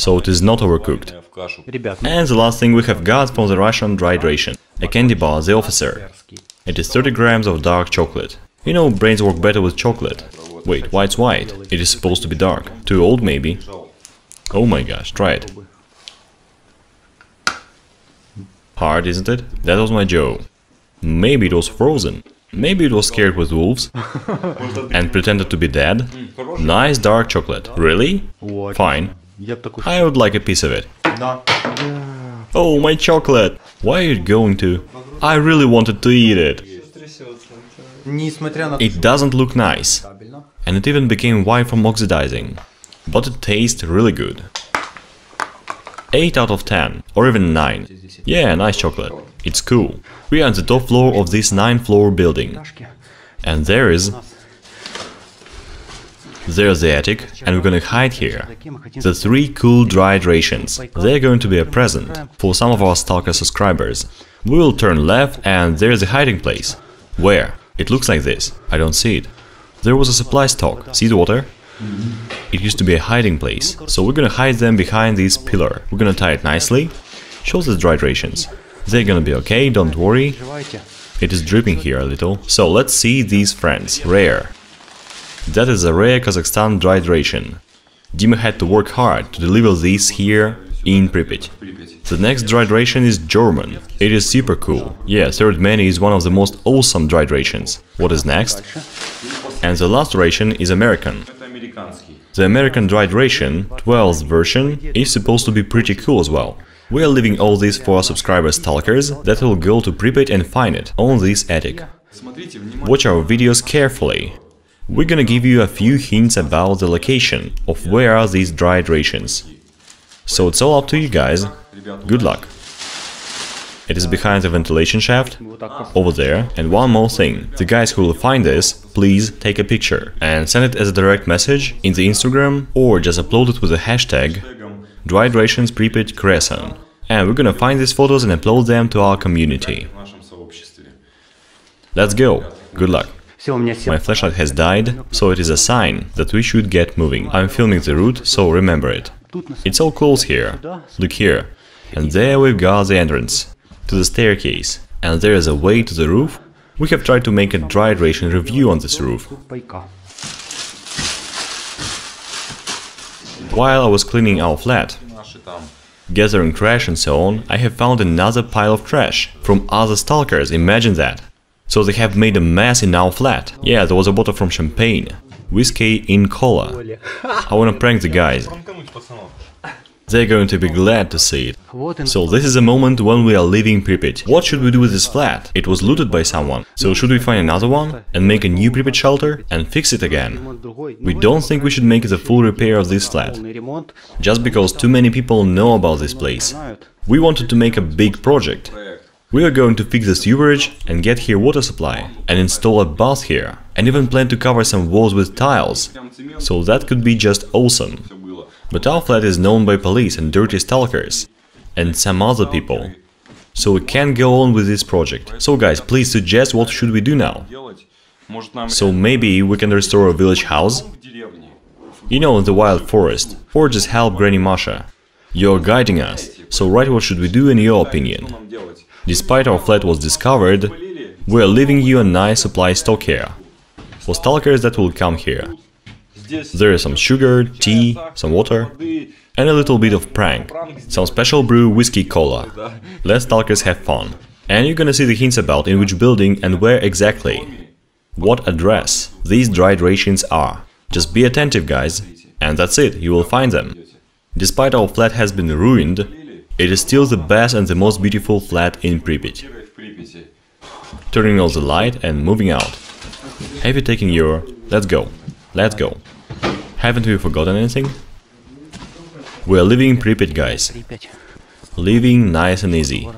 so it is not overcooked. And the last thing we have got from the Russian dried ration, a candy bar, the officer. It is 30 grams of dark chocolate. You know, brains work better with chocolate. Wait, why it's white? It is supposed to be dark. Too old, maybe? Oh my gosh, try it. Hard, isn't it? That was my Joe. Maybe it was frozen. Maybe it was scared with wolves and pretended to be dead. Mm. Nice dark chocolate. Really? Fine. I would like a piece of it. Oh, my chocolate! Why are you going to? I really wanted to eat it. It doesn't look nice. And it even became white from oxidizing. But it tastes really good. 8 out of 10, or even 9. Yeah, nice chocolate. It's cool. We are on the top floor of this 9 floor building. And there is there's the attic, and we're gonna hide here. The three cool dried rations. They're going to be a present for some of our stalker subscribers. We will turn left and there's a hiding place. Where? It looks like this. I don't see it. There was a supply stock. See the water? Mm-hmm. It used to be a hiding place, so we're gonna hide them behind this pillar. We're gonna tie it nicely. Show the dried rations. They're gonna be okay, don't worry. It is dripping here a little. So let's see these friends. Rare. That is a rare Kazakhstan dried ration. Dima had to work hard to deliver this here in Pripyat. The next dried ration is German. It is super cool. Yeah, third many is one of the most awesome dried rations. What is next? And the last ration is American. The American dried ration, 12th version, is supposed to be pretty cool as well. We are leaving all this for our subscribers stalkers that will go to Pripyat and find it on this attic. Watch our videos carefully. We're gonna give you a few hints about the location of where are these dried rations. So it's all up to you guys. Good luck. It is behind the ventilation shaft, over there. And one more thing, the guys who will find this, please take a picture and send it as a direct message in the Instagram or just upload it with the hashtag dried rations Pripyat Kreosan. And we're gonna find these photos and upload them to our community. Let's go. Good luck. My flashlight has died, so it is a sign that we should get moving. I'm filming the route, so remember it. It's all close here. Look here. And there we've got the entrance to the staircase. And there is a way to the roof. We have tried to make a dry ration review on this roof. While I was cleaning our flat, gathering trash and so on, I have found another pile of trash from other stalkers, imagine that. So they have made a mess in our flat. Yeah, there was a bottle from champagne. Whiskey in cola. I wanna prank the guys. They're going to be glad to see it. So this is the moment when we are leaving Pripyat. What should we do with this flat? It was looted by someone. So should we find another one and make a new Pripyat shelter and fix it again? We don't think we should make the full repair of this flat. Just because too many people know about this place. We wanted to make a big project. We are going to fix the sewerage and get here water supply and install a bath here and even plan to cover some walls with tiles, so that could be just awesome. But our flat is known by police and dirty stalkers and some other people, so we can't go on with this project. So guys, please suggest what should we do now. So maybe we can restore a village house? You know, in the wild forest, or just help Granny Masha. You're guiding us, so write what should we do in your opinion. Despite our flat was discovered, we are leaving you a nice supply stock here, for stalkers that will come here. There is some sugar, tea, some water, and a little bit of prank, some special brew whiskey cola. Let stalkers have fun. And you're gonna see the hints about in which building and where exactly, what address these dried rations are. Just be attentive, guys, and that's it, you will find them. Despite our flat has been ruined, it is still the best and the most beautiful flat in Pripyat. Turning on the light and moving out. Have you taken your... Let's go. Let's go. Haven't we forgotten anything? We are leaving Pripyat, guys. Living nice and easy.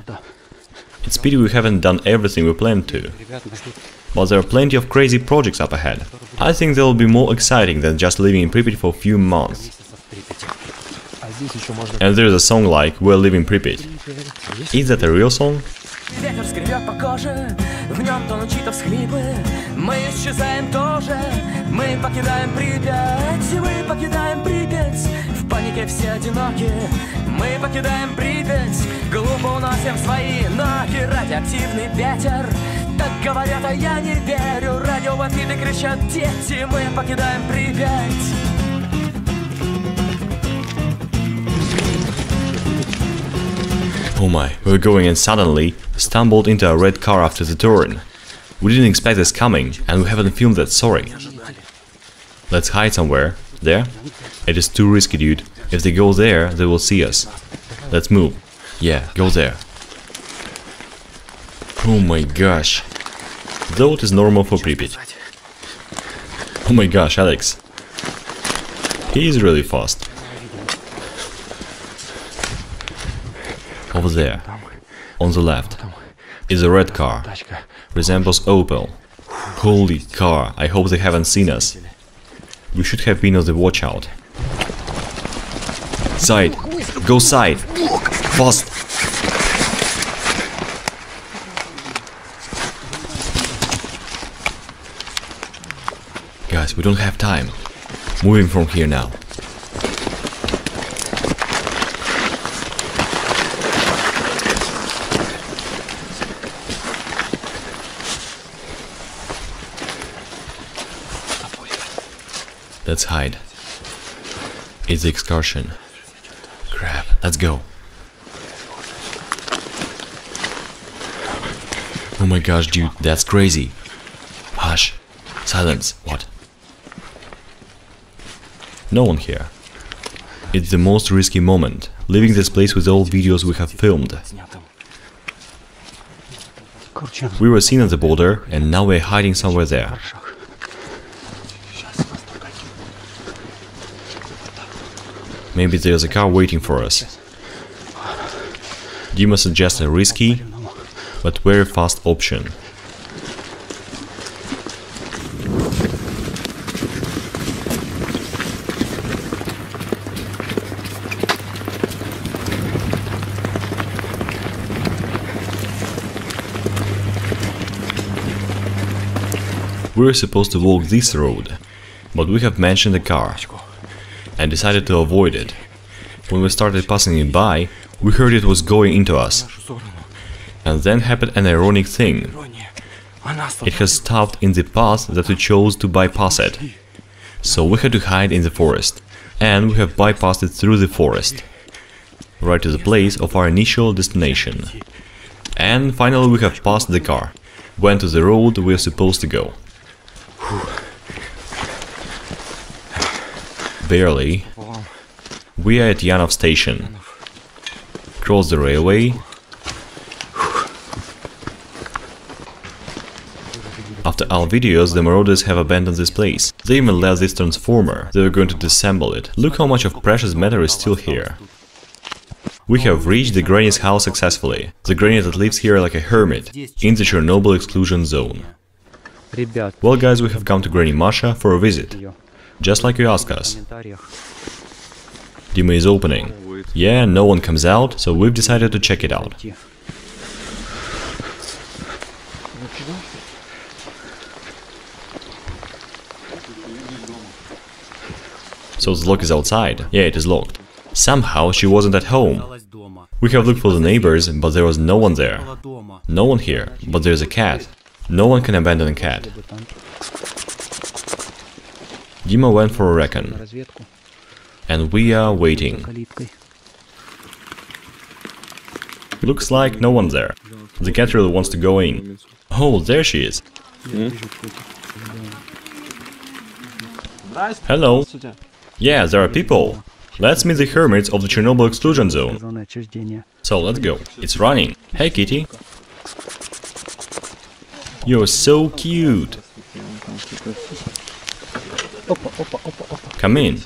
It's pity we haven't done everything we planned to. But there are plenty of crazy projects up ahead. I think they'll be more exciting than just living in Pripyat for a few months. В. And there's a song like We're Living Pripyat. Is that a real song? Ветер скребет по коже, в нем тонут чьи-то всхлипы Мы исчезаем тоже, мы покидаем Припять Мы покидаем Припять, в панике все одиноки Мы покидаем Припять, глупо уносим свои ноги Радиоактивный ветер, так говорят, а я не верю Радиобандиты кричат дети, мы покидаем Припять Oh my, we were going and suddenly stumbled into a red car after the turn. We didn't expect this coming, and we haven't filmed that, sorry. Let's hide somewhere. There? It is too risky, dude. If they go there, they will see us. Let's move. Yeah, go there. Oh my gosh. Though it is normal for Pripyat. Oh my gosh, Alex. He is really fast. Over there, on the left, is a red car. Resembles Opel. Holy car, I hope they haven't seen us. We should have been on the watch out. Side! Go side! Fast! Guys, we don't have time. Moving from here now. Let's hide. It's excursion. Crap, let's go. Oh my gosh, dude, that's crazy. Hush. Silence. What? No one here. It's the most risky moment, leaving this place with all videos we have filmed. We were seen at the border, and now we're hiding somewhere there. Maybe there's a car waiting for us. Dima suggests a risky, but very fast option. We're supposed to walk this road, but we have mentioned a car and decided to avoid it. When we started passing it by, we heard it was going into us. And then happened an ironic thing. It has stopped in the path that we chose to bypass it. So we had to hide in the forest. And we have bypassed it through the forest. Right to the place of our initial destination. And finally we have passed the car. Went to the road we are supposed to go. Barely. We are at Yanov station. Cross the railway. After all videos, the marauders have abandoned this place. They even left this transformer. They are going to disassemble it. Look how much of precious matter is still here. We have reached the granny's house successfully. The granny that lives here like a hermit, in the Chernobyl exclusion zone. Well guys, we have come to Granny Masha for a visit just like you asked us. Dima is opening. Yeah, no one comes out, so we've decided to check it out. So the lock is outside. Yeah, it is locked. Somehow she wasn't at home. We have looked for the neighbors, but there was no one there. No one here, but there's a cat. No one can abandon a cat. Dima went for a reckon. And we are waiting. Looks like no one there. The cat really wants to go in. Oh, there she is. Hmm? Hello. Yeah, there are people. Let's meet the hermits of the Chernobyl exclusion zone. So let's go. It's running. Hey, kitty. You're so cute. Come in.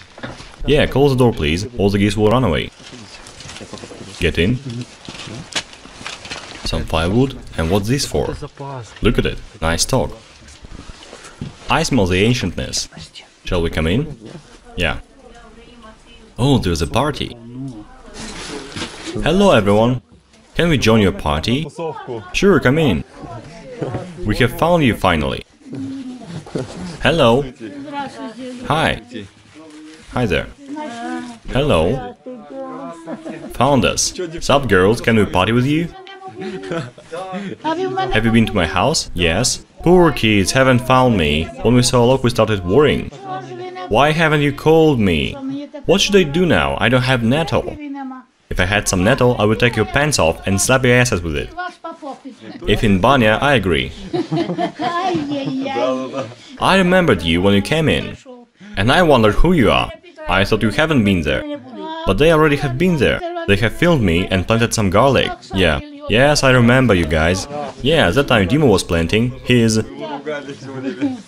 Yeah, close the door please, All the geese will run away. Get in. Some firewood, and what's this for? Look at it, nice talk. I smell the ancientness. Shall we come in? Yeah. Oh, there's a party. Hello everyone. Can we join your party? Sure, come in. We have found you finally. Hello. Hi. Hi there. Hello. Found us. Sup, girls? Can we party with you? Have you been to my house? Yes. Poor kids haven't found me. When we saw a lock, we started worrying. Why haven't you called me? What should I do now? I don't have nettle. If I had some nettle, I would take your pants off and slap your asses with it. If in Banya, I agree. I remembered you when you came in. And I wondered who you are. I thought you haven't been there. But they already have been there. They have filled me and planted some garlic. Yeah. Yes, I remember you guys. Yeah, that time Dimo was planting his...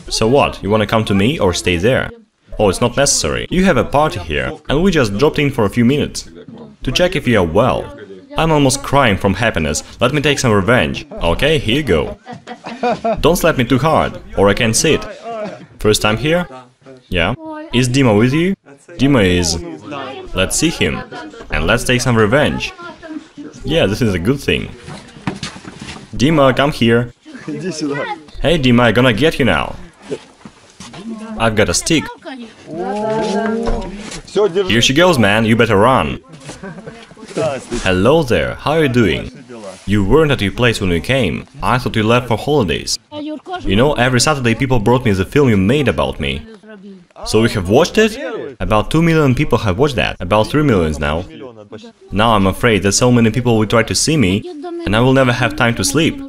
So what, you wanna come to me or stay there? Oh, it's not necessary. You have a party here, and we just dropped in for a few minutes. To check if you are well. I'm almost crying from happiness. Let me take some revenge. Okay, here you go. Don't slap me too hard, or I can't sit. First time here? Yeah. Is Dima with you? Dima is... Let's see him. And let's take some revenge. Yeah, this is a good thing. Dima, come here. Hey Dima, I'm gonna get you now. I've got a stick. Here she goes, man. You better run. Hello there. How are you doing? You weren't at your place when we came. I thought you left for holidays. You know, every Saturday people brought me the film you made about me. So we have watched it? About 2 million people have watched that. About 3 millions now. Now I'm afraid that so many people will try to see me, and I will never have time to sleep.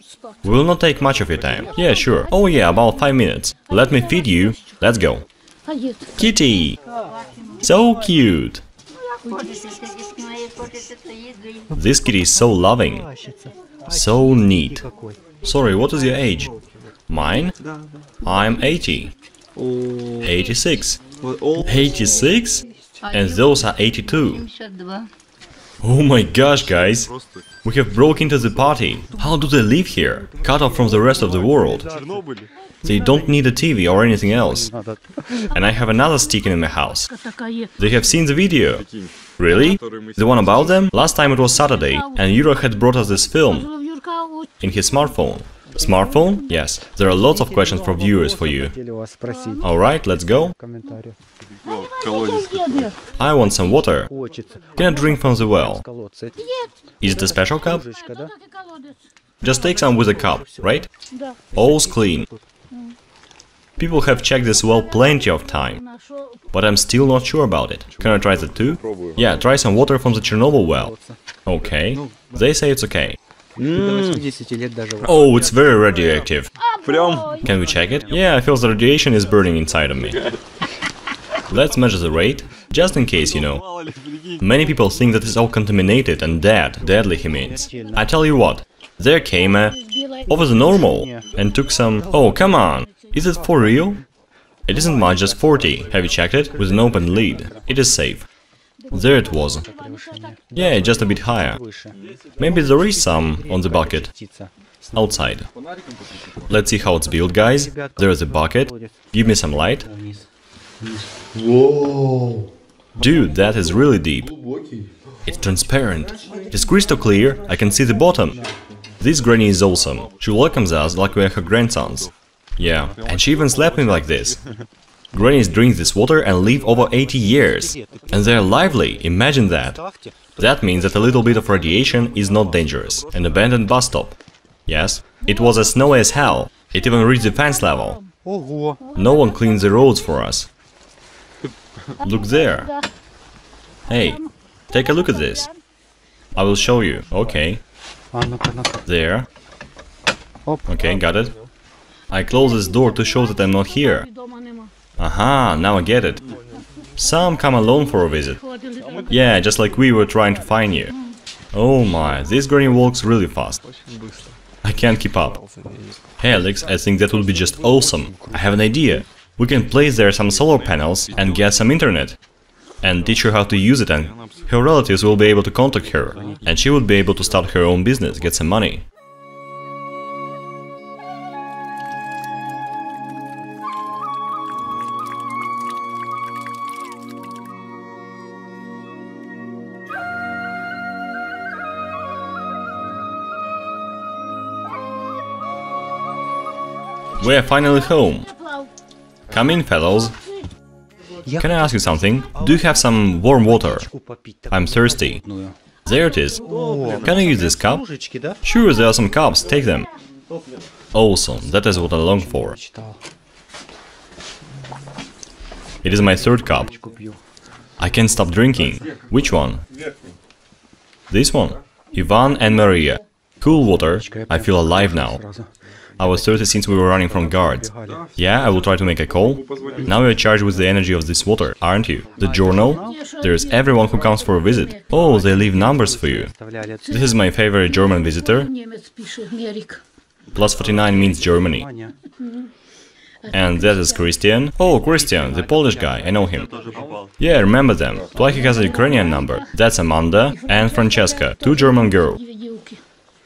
We will not take much of your time. Yeah, sure. Oh yeah, about 5 minutes. Let me feed you. Let's go. Kitty! So cute! This kitty is so loving. So neat. Sorry, what is your age? Mine? I'm 80. 86. 86? And those are 82. Oh my gosh, guys! We have broke into the party. How do they live here? Cut off from the rest of the world. They don't need a TV or anything else. And I have another sticker in my house. They have seen the video. Really? The one about them? Last time it was Saturday, and Jurek had brought us this film in his smartphone. Smartphone? Yes. There are lots of questions for viewers for you. Alright, let's go. I want some water. Can I drink from the well? Is it a special cup? Just take some with a cup, right? All's clean. People have checked this well plenty of time, but I'm still not sure about it. Can I try that too? Yeah, try some water from the Chernobyl well. Okay. They say it's okay. Mm. Oh, it's very radioactive. Can we check it? Yeah, I feel the radiation is burning inside of me. Let's measure the rate, just in case, you know. Many people think that it's all contaminated and dead, deadly he means. I tell you what, there came a... over the normal and took some... Oh, come on! Is it for real? It isn't much just 40, have you checked it? With an open lid? It is safe. There it was. Yeah, just a bit higher. Maybe there is some on the bucket. Outside. Let's see how it's built, guys. There's a bucket. Give me some light. Whoa! Dude, that is really deep. It's transparent. It's crystal clear, I can see the bottom. This granny is awesome. She welcomes us like we are her grandsons. Yeah, and she even slapped me like this. Grannies drink this water and live over 80 years. And they're lively, imagine that. That means that a little bit of radiation is not dangerous. An abandoned bus stop. Yes, it was as snowy as hell. It even reached the fence level. No one cleans the roads for us. Look there. Hey, take a look at this. I will show you. Okay. There. Okay, got it. I close this door to show that I'm not here. Aha, now I get it. Some come alone for a visit. Yeah, just like we were trying to find you. Oh my, this granny walks really fast. I can't keep up. Hey Alex, I think that would be just awesome. I have an idea. We can place there some solar panels and get some internet. And teach her how to use it and her relatives will be able to contact her. And she would be able to start her own business, get some money. We're finally home. Come in, fellows. Can I ask you something? Do you have some warm water? I'm thirsty. There it is. Oh. Can I use this cup? Sure, there are some cups, take them. Awesome, that is what I long for. It is my third cup. I can't stop drinking. Which one? This one. Ivan and Maria. Cool water, I feel alive now. I was 30 since we were running from guards. Yeah, I will try to make a call. Now you're charged with the energy of this water, aren't you? The journal? There's everyone who comes for a visit. Oh, they leave numbers for you. This is my favorite German visitor. Plus 49 means Germany. And that is Christian. Oh, Christian, the Polish guy, I know him. Yeah, I remember them. Plachy has a Ukrainian number. That's Amanda and Francesca, two German girls.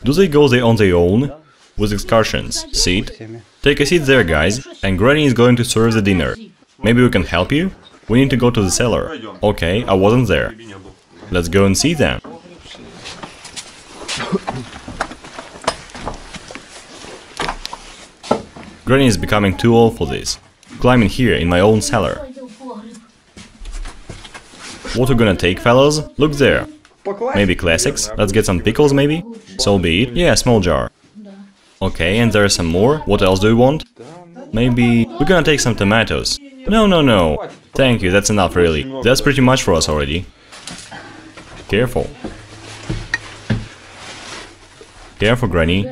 Do they go there on their own? with excursions. Seat? Take a seat there, guys, and Granny is going to serve the dinner. Maybe we can help you? We need to go to the cellar. Okay, I wasn't there. Let's go and see them. Granny is becoming too old for this. Climbing here, in my own cellar. What we gonna take, fellas? Look there. Maybe classics? Let's get some pickles, maybe? So be it. Yeah, small jar. Okay, and there are some more. What else do you want? Maybe... We're gonna take some tomatoes. No, no, no. Thank you, that's enough, really. That's pretty much for us already. Careful. Careful, Granny.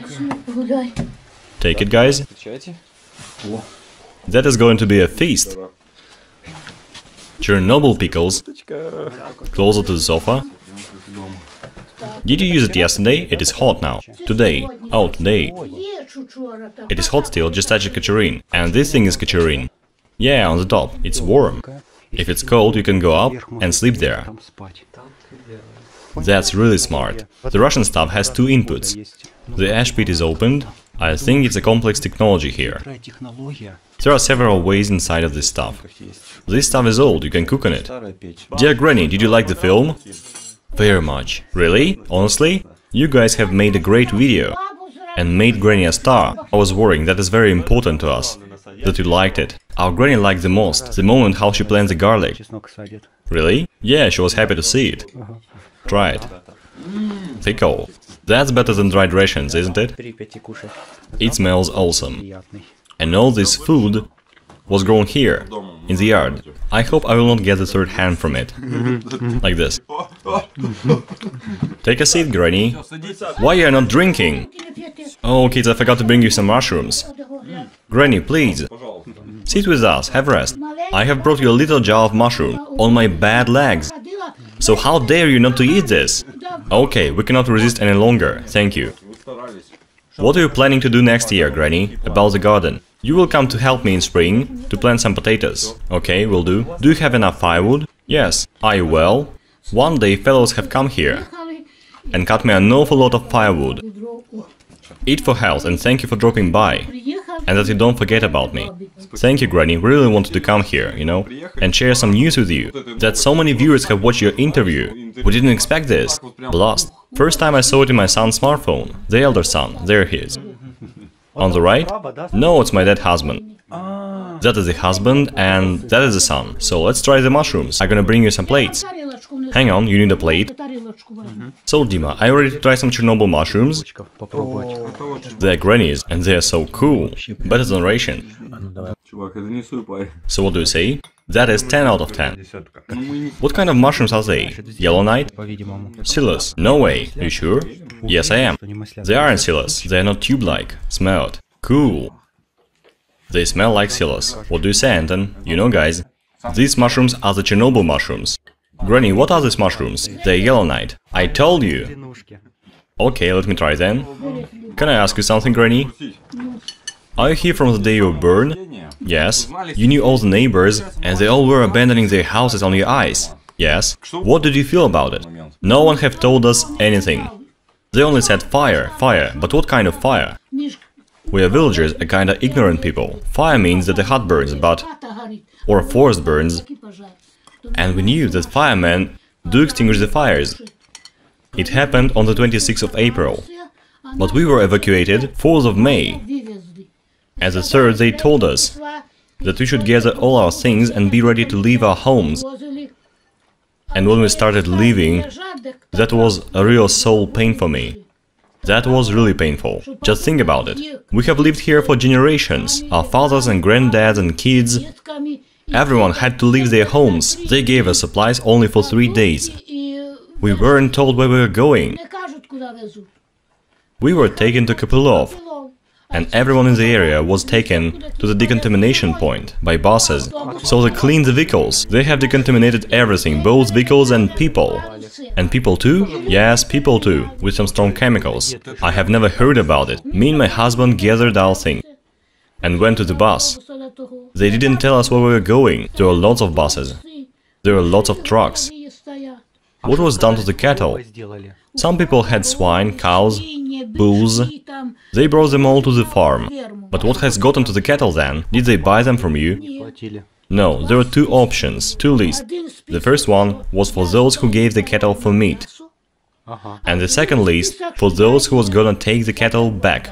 Take it, guys. That is going to be a feast. Chernobyl pickles. Closer to the sofa. Did you use it yesterday? It is hot now. Today. Oh, today. It is hot still, just touch a Kachurin. And this thing is Kachurin. Yeah, on the top. It's warm. If it's cold, you can go up and sleep there. That's really smart. The Russian stuff has two inputs. The ash pit is opened. I think it's a complex technology here. There are several ways inside of this stuff. This stuff is old, you can cook on it. Dear Granny, did you like the film? Very much. Really? Honestly? You guys have made a great video and made Granny a star. I was worrying, that is very important to us, that you liked it. Our Granny liked the most, the moment how she plants the garlic. Really? Yeah, she was happy to see it. Try it. Pickle. That's better than dried rations, isn't it? It smells awesome. And all this food was grown here, in the yard. I hope I will not get the third hand from it. Like this. Take a seat, Granny. Why are you not drinking? Oh, kids, I forgot to bring you some mushrooms. Granny, please. Sit with us, have rest. I have brought you a little jar of mushroom on my bad legs. So how dare you not to eat this? Okay, we cannot resist any longer, thank you. What are you planning to do next year, Granny, about the garden? You will come to help me in spring to plant some potatoes. Okay, will do. Do you have enough firewood? Yes, I will. One day fellows have come here and cut me an awful lot of firewood. Eat for health and thank you for dropping by. And that you don't forget about me. Thank you, Granny, really wanted to come here, you know, and share some news with you. That so many viewers have watched your interview. We didn't expect this. Blast. First time I saw it in my son's smartphone. The elder son, there he is. On the right? No, it's my dead husband. Ah. That is the husband and that is the son. So let's try the mushrooms. I'm gonna bring you some plates. Hang on, you need a plate. Mm-hmm. So Dima, I already tried some Chernobyl mushrooms. Oh. They're grannies and they are so cool. Better than ration. So what do you say? That is 10 out of 10. What kind of mushrooms are they? Yellow knight? Silas. No way. You sure? Yes, I am. They aren't silas. They are not tube-like. Smelled. Cool. They smell like silos. What do you say, Anton? You know, guys, these mushrooms are the Chernobyl mushrooms. Granny, what are these mushrooms? They're yellow knight. I told you! Okay, let me try them. Can I ask you something, Granny? Are you here from the day you burned? Yes. You knew all the neighbors, and they all were abandoning their houses on your eyes. Yes. What did you feel about it? No one have told us anything. They only said fire, fire, but what kind of fire? We are villagers a kinda ignorant people. Fire means that the hut burns, but... or forest burns. And we knew that firemen do extinguish the fires. It happened on the 26th of April. But we were evacuated 4th of May. As a third, they told us that we should gather all our things and be ready to leave our homes. And when we started leaving, that was a real soul pain for me. That was really painful. Just think about it. We have lived here for generations. Our fathers and granddads and kids. Everyone had to leave their homes. They gave us supplies only for three days. We weren't told where we were going. We were taken to Kapilov, and everyone in the area was taken to the decontamination point by buses. So they cleaned the vehicles. They have decontaminated everything, both vehicles and people. And people too? Yes, people too, with some strong chemicals. I have never heard about it. Me and my husband gathered our things and went to the bus. They didn't tell us where we were going. There were lots of buses. There were lots of trucks. What was done to the cattle? Some people had swine, cows, bulls. They brought them all to the farm. But what has gotten to the cattle then? Did they buy them from you? No, there are two options, two lists. The first one was for those who gave the cattle for meat. And the second list for those who was gonna take the cattle back.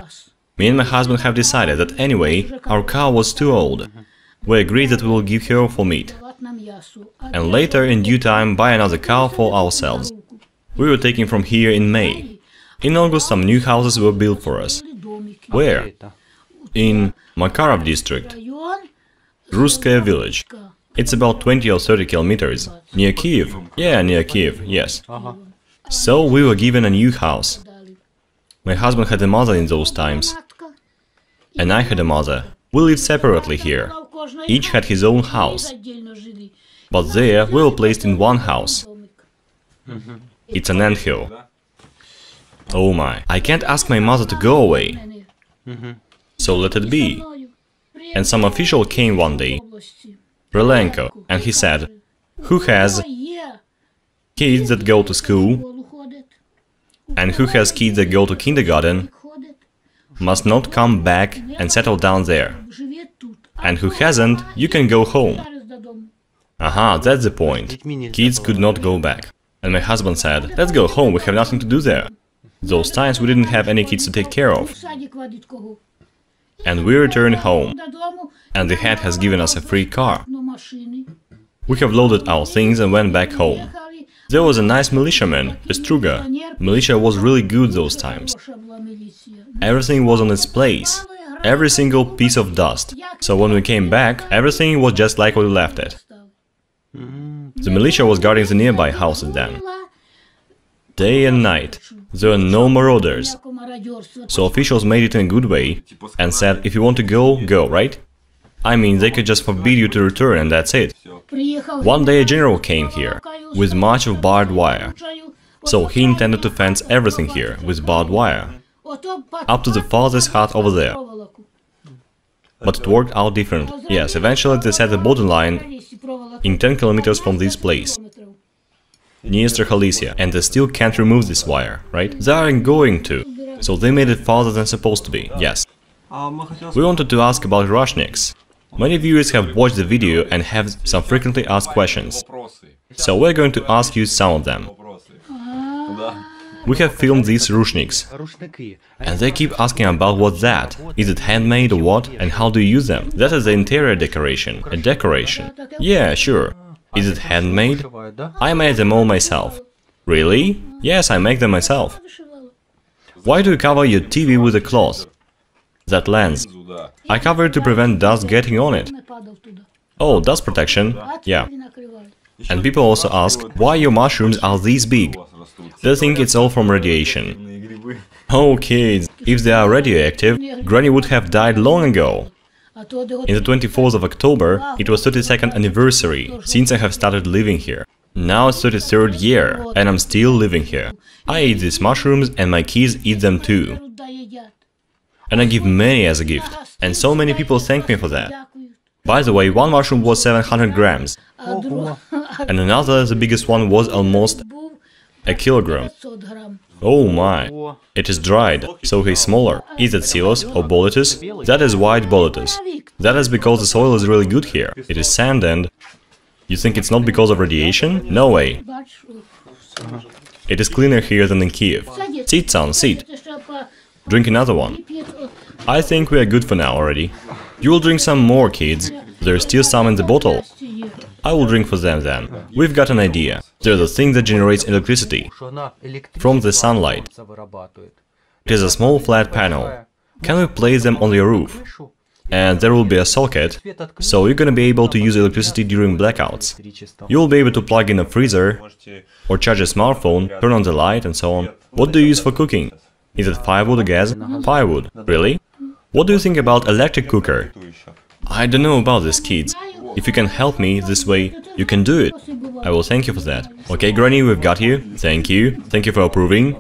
Me and my husband have decided that anyway, our cow was too old. We agreed that we will give her for meat. And later, in due time, buy another car for ourselves. We were taken from here in May. In August, some new houses were built for us. Where? In Makarov district, Ruskaya village. It's about 20 or 30 kilometers. Near Kiev? Yeah, near Kiev, yes. So we were given a new house. My husband had a mother in those times. And I had a mother. We lived separately here. Each had his own house but there we were placed in one house. Mm-hmm. It's an anthill. Oh my, I can't ask my mother to go away, mm-hmm. so let it be. And some official came one day, Relenko, and he said, Who has kids that go to school and who has kids that go to kindergarten must not come back and settle down there. And who hasn't, you can go home. Aha, that's the point. Kids could not go back. And my husband said, let's go home, we have nothing to do there. Those times we didn't have any kids to take care of. And we returned home, and the head has given us a free car. We have loaded our things and went back home. There was a nice militiaman, Struga. Militia was really good those times. Everything was on its place. Every single piece of dust. So when we came back, everything was just like we left it. The militia was guarding the nearby houses then. Day and night. There were no marauders. So officials made it in a good way and said if you want to go, go, right? I mean, they could just forbid you to return and that's it. One day a general came here with much of barbed wire. So he intended to fence everything here with barbed wire, up to the farthest hut over there. But it worked out different. Yes, eventually they set the borderline in 10 kilometers from this place, near Strakholissia, and they still can't remove this wire, right? They aren't going to. So they made it farther than supposed to be, yes. We wanted to ask about Rushniks. Many viewers have watched the video and have some frequently asked questions. So we're going to ask you some of them. We have filmed these rushniks. And they keep asking about what's that? Is it handmade or what? And how do you use them? That is the interior decoration. A decoration. Yeah, sure. Is it handmade? I made them all myself. Really? Yes, I make them myself. Why do you cover your TV with a cloth? That lens. I cover it to prevent dust getting on it. Oh, dust protection. Yeah. And people also ask, why your mushrooms are these big? They think it's all from radiation. Oh kids, if they are radioactive, Granny would have died long ago. In the 24th of October, it was 32nd anniversary, since I have started living here. Now it's 33rd year, and I'm still living here. I eat these mushrooms and my kids eat them too. And I give many as a gift, and so many people thank me for that. By the way, one mushroom was 700 grams, and another, the biggest one, was almost a kilogram. Oh my! It is dried, so he's smaller. Is it silos or boletus? That is white boletus. That is because the soil is really good here. It is sand and... You think it's not because of radiation? No way. It is cleaner here than in Kiev. Sit, son, sit. Drink another one. I think we are good for now already. You will drink some more, kids. There's still some in the bottle. I will drink for them then. We've got an idea. They're the thing that generates electricity from the sunlight. It is a small flat panel. Can we place them on your roof? And there will be a socket, so you're gonna be able to use electricity during blackouts. You'll be able to plug in a freezer, or charge a smartphone, turn on the light and so on. What do you use for cooking? Is it firewood or gas? Firewood. Really? What do you think about electric cooker? I don't know about this, kids. If you can help me this way, you can do it. I will thank you for that. Okay, Granny, we've got you. Thank you. Thank you for approving.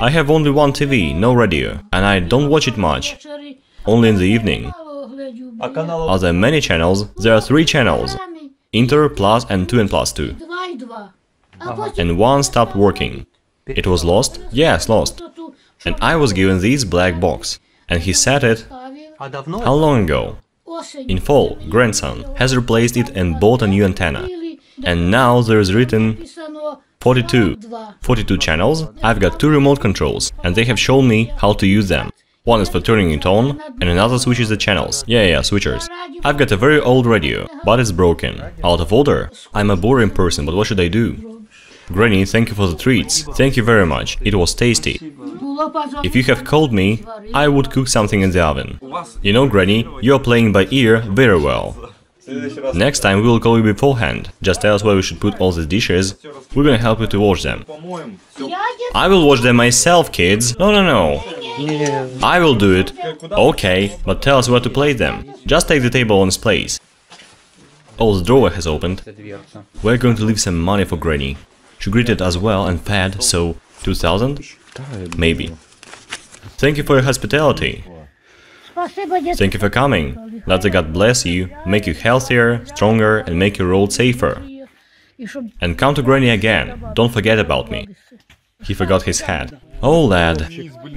I have only one TV, no radio, and I don't watch it much. Only in the evening. Are there many channels? There are three channels. Inter, Plus and 2 and Plus 2. And one stopped working. It was lost? Yes, lost. And I was given this black box. And he set it... How long ago? In fall, grandson has replaced it and bought a new antenna. And now there's written 42. 42 channels, I've got two remote controls, and they have shown me how to use them. One is for turning it on, and another switches the channels. Yeah, yeah, switchers. I've got a very old radio, but it's broken. Out of order? I'm a boring person, but what should I do? Granny, thank you for the treats. Thank you very much. It was tasty. If you have called me, I would cook something in the oven. You know, Granny, you are playing by ear very well. Next time we will call you beforehand. Just tell us where we should put all these dishes. We're gonna help you to wash them. I will wash them myself, kids. No, no, no. I will do it. Okay, but tell us where to place them. Just take the table on its place. Oh, the drawer has opened. We're going to leave some money for Granny. She greeted us well and fed, so 2000? Maybe. Thank you for your hospitality. Thank you for coming. Let the God bless you, make you healthier, stronger and make your road safer. And come to Granny again, don't forget about me. He forgot his hat. Oh, lad,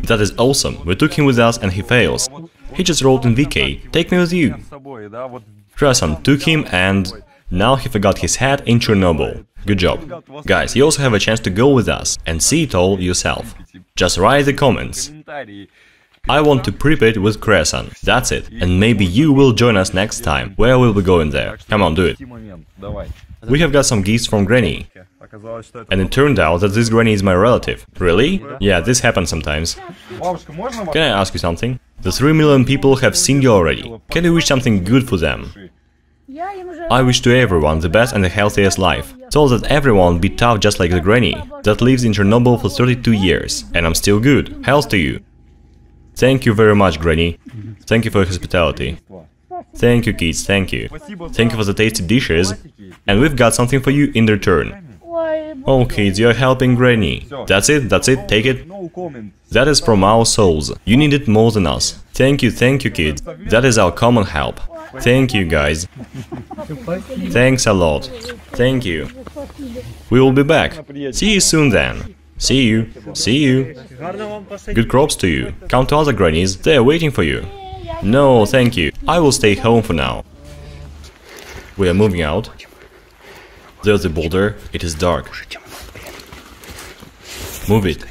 that is awesome, we took him with us and he fails. He just wrote in VK, take me with you. Kreosan took him and now he forgot his hat in Chernobyl. Good job. Guys, you also have a chance to go with us and see it all yourself. Just write the comments. I want to prep it with Kreosan. That's it. And maybe you will join us next time. Where will we go in there? Come on, do it. We have got some geese from Granny. And it turned out that this granny is my relative. Really? Yeah, this happens sometimes. Can I ask you something? The 3 million people have seen you already. Can you wish something good for them? I wish to everyone the best and the healthiest life, so that everyone be tough just like the granny that lives in Chernobyl for 32 years, and I'm still good. Health to you! Thank you very much, granny. Thank you for your hospitality. Thank you, kids, thank you. Thank you for the tasty dishes, and we've got something for you in return. Oh, kids, you're helping Granny. That's it, that's it, take it. That is from our souls. You need it more than us. Thank you, thank you, kids. That is our common help. Thank you, guys. Thanks a lot. Thank you. We will be back. See you soon then. See you. See you. Good crops to you. Come to other grannies, they are waiting for you. No, thank you. I will stay home for now. We are moving out. There's the boulder. It is dark. Move it.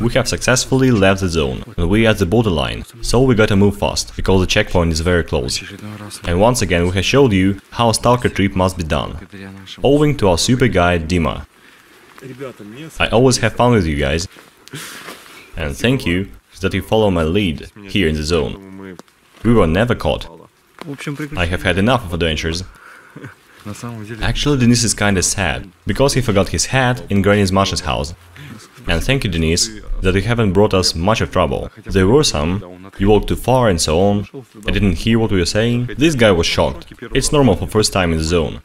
We have successfully left the zone, and we are at the borderline, so we gotta move fast, because the checkpoint is very close. And once again we have showed you how a stalker trip must be done, owing to our super guide Dima. I always have fun with you guys, and thank you that you follow my lead here in the zone. We were never caught. I have had enough of adventures. Actually, Denis is kinda sad, because he forgot his hat in Granny's Masha's house. And thank you, Denis, that you haven't brought us much of trouble. There were some, you walked too far and so on, I didn't hear what we were saying. This guy was shocked. It's normal for first time in the zone.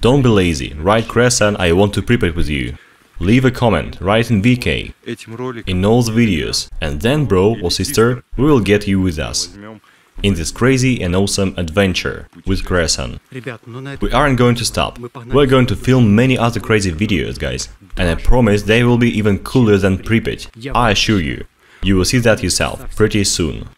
Don't be lazy, write Kreosan, I want to prepare with you. Leave a comment, write in VK, in all the videos, and then bro or sister, we will get you with us in this crazy and awesome adventure with Kreosan. We aren't going to stop. We're going to film many other crazy videos, guys. And I promise they will be even cooler than Pripyat, I assure you. You will see that yourself pretty soon.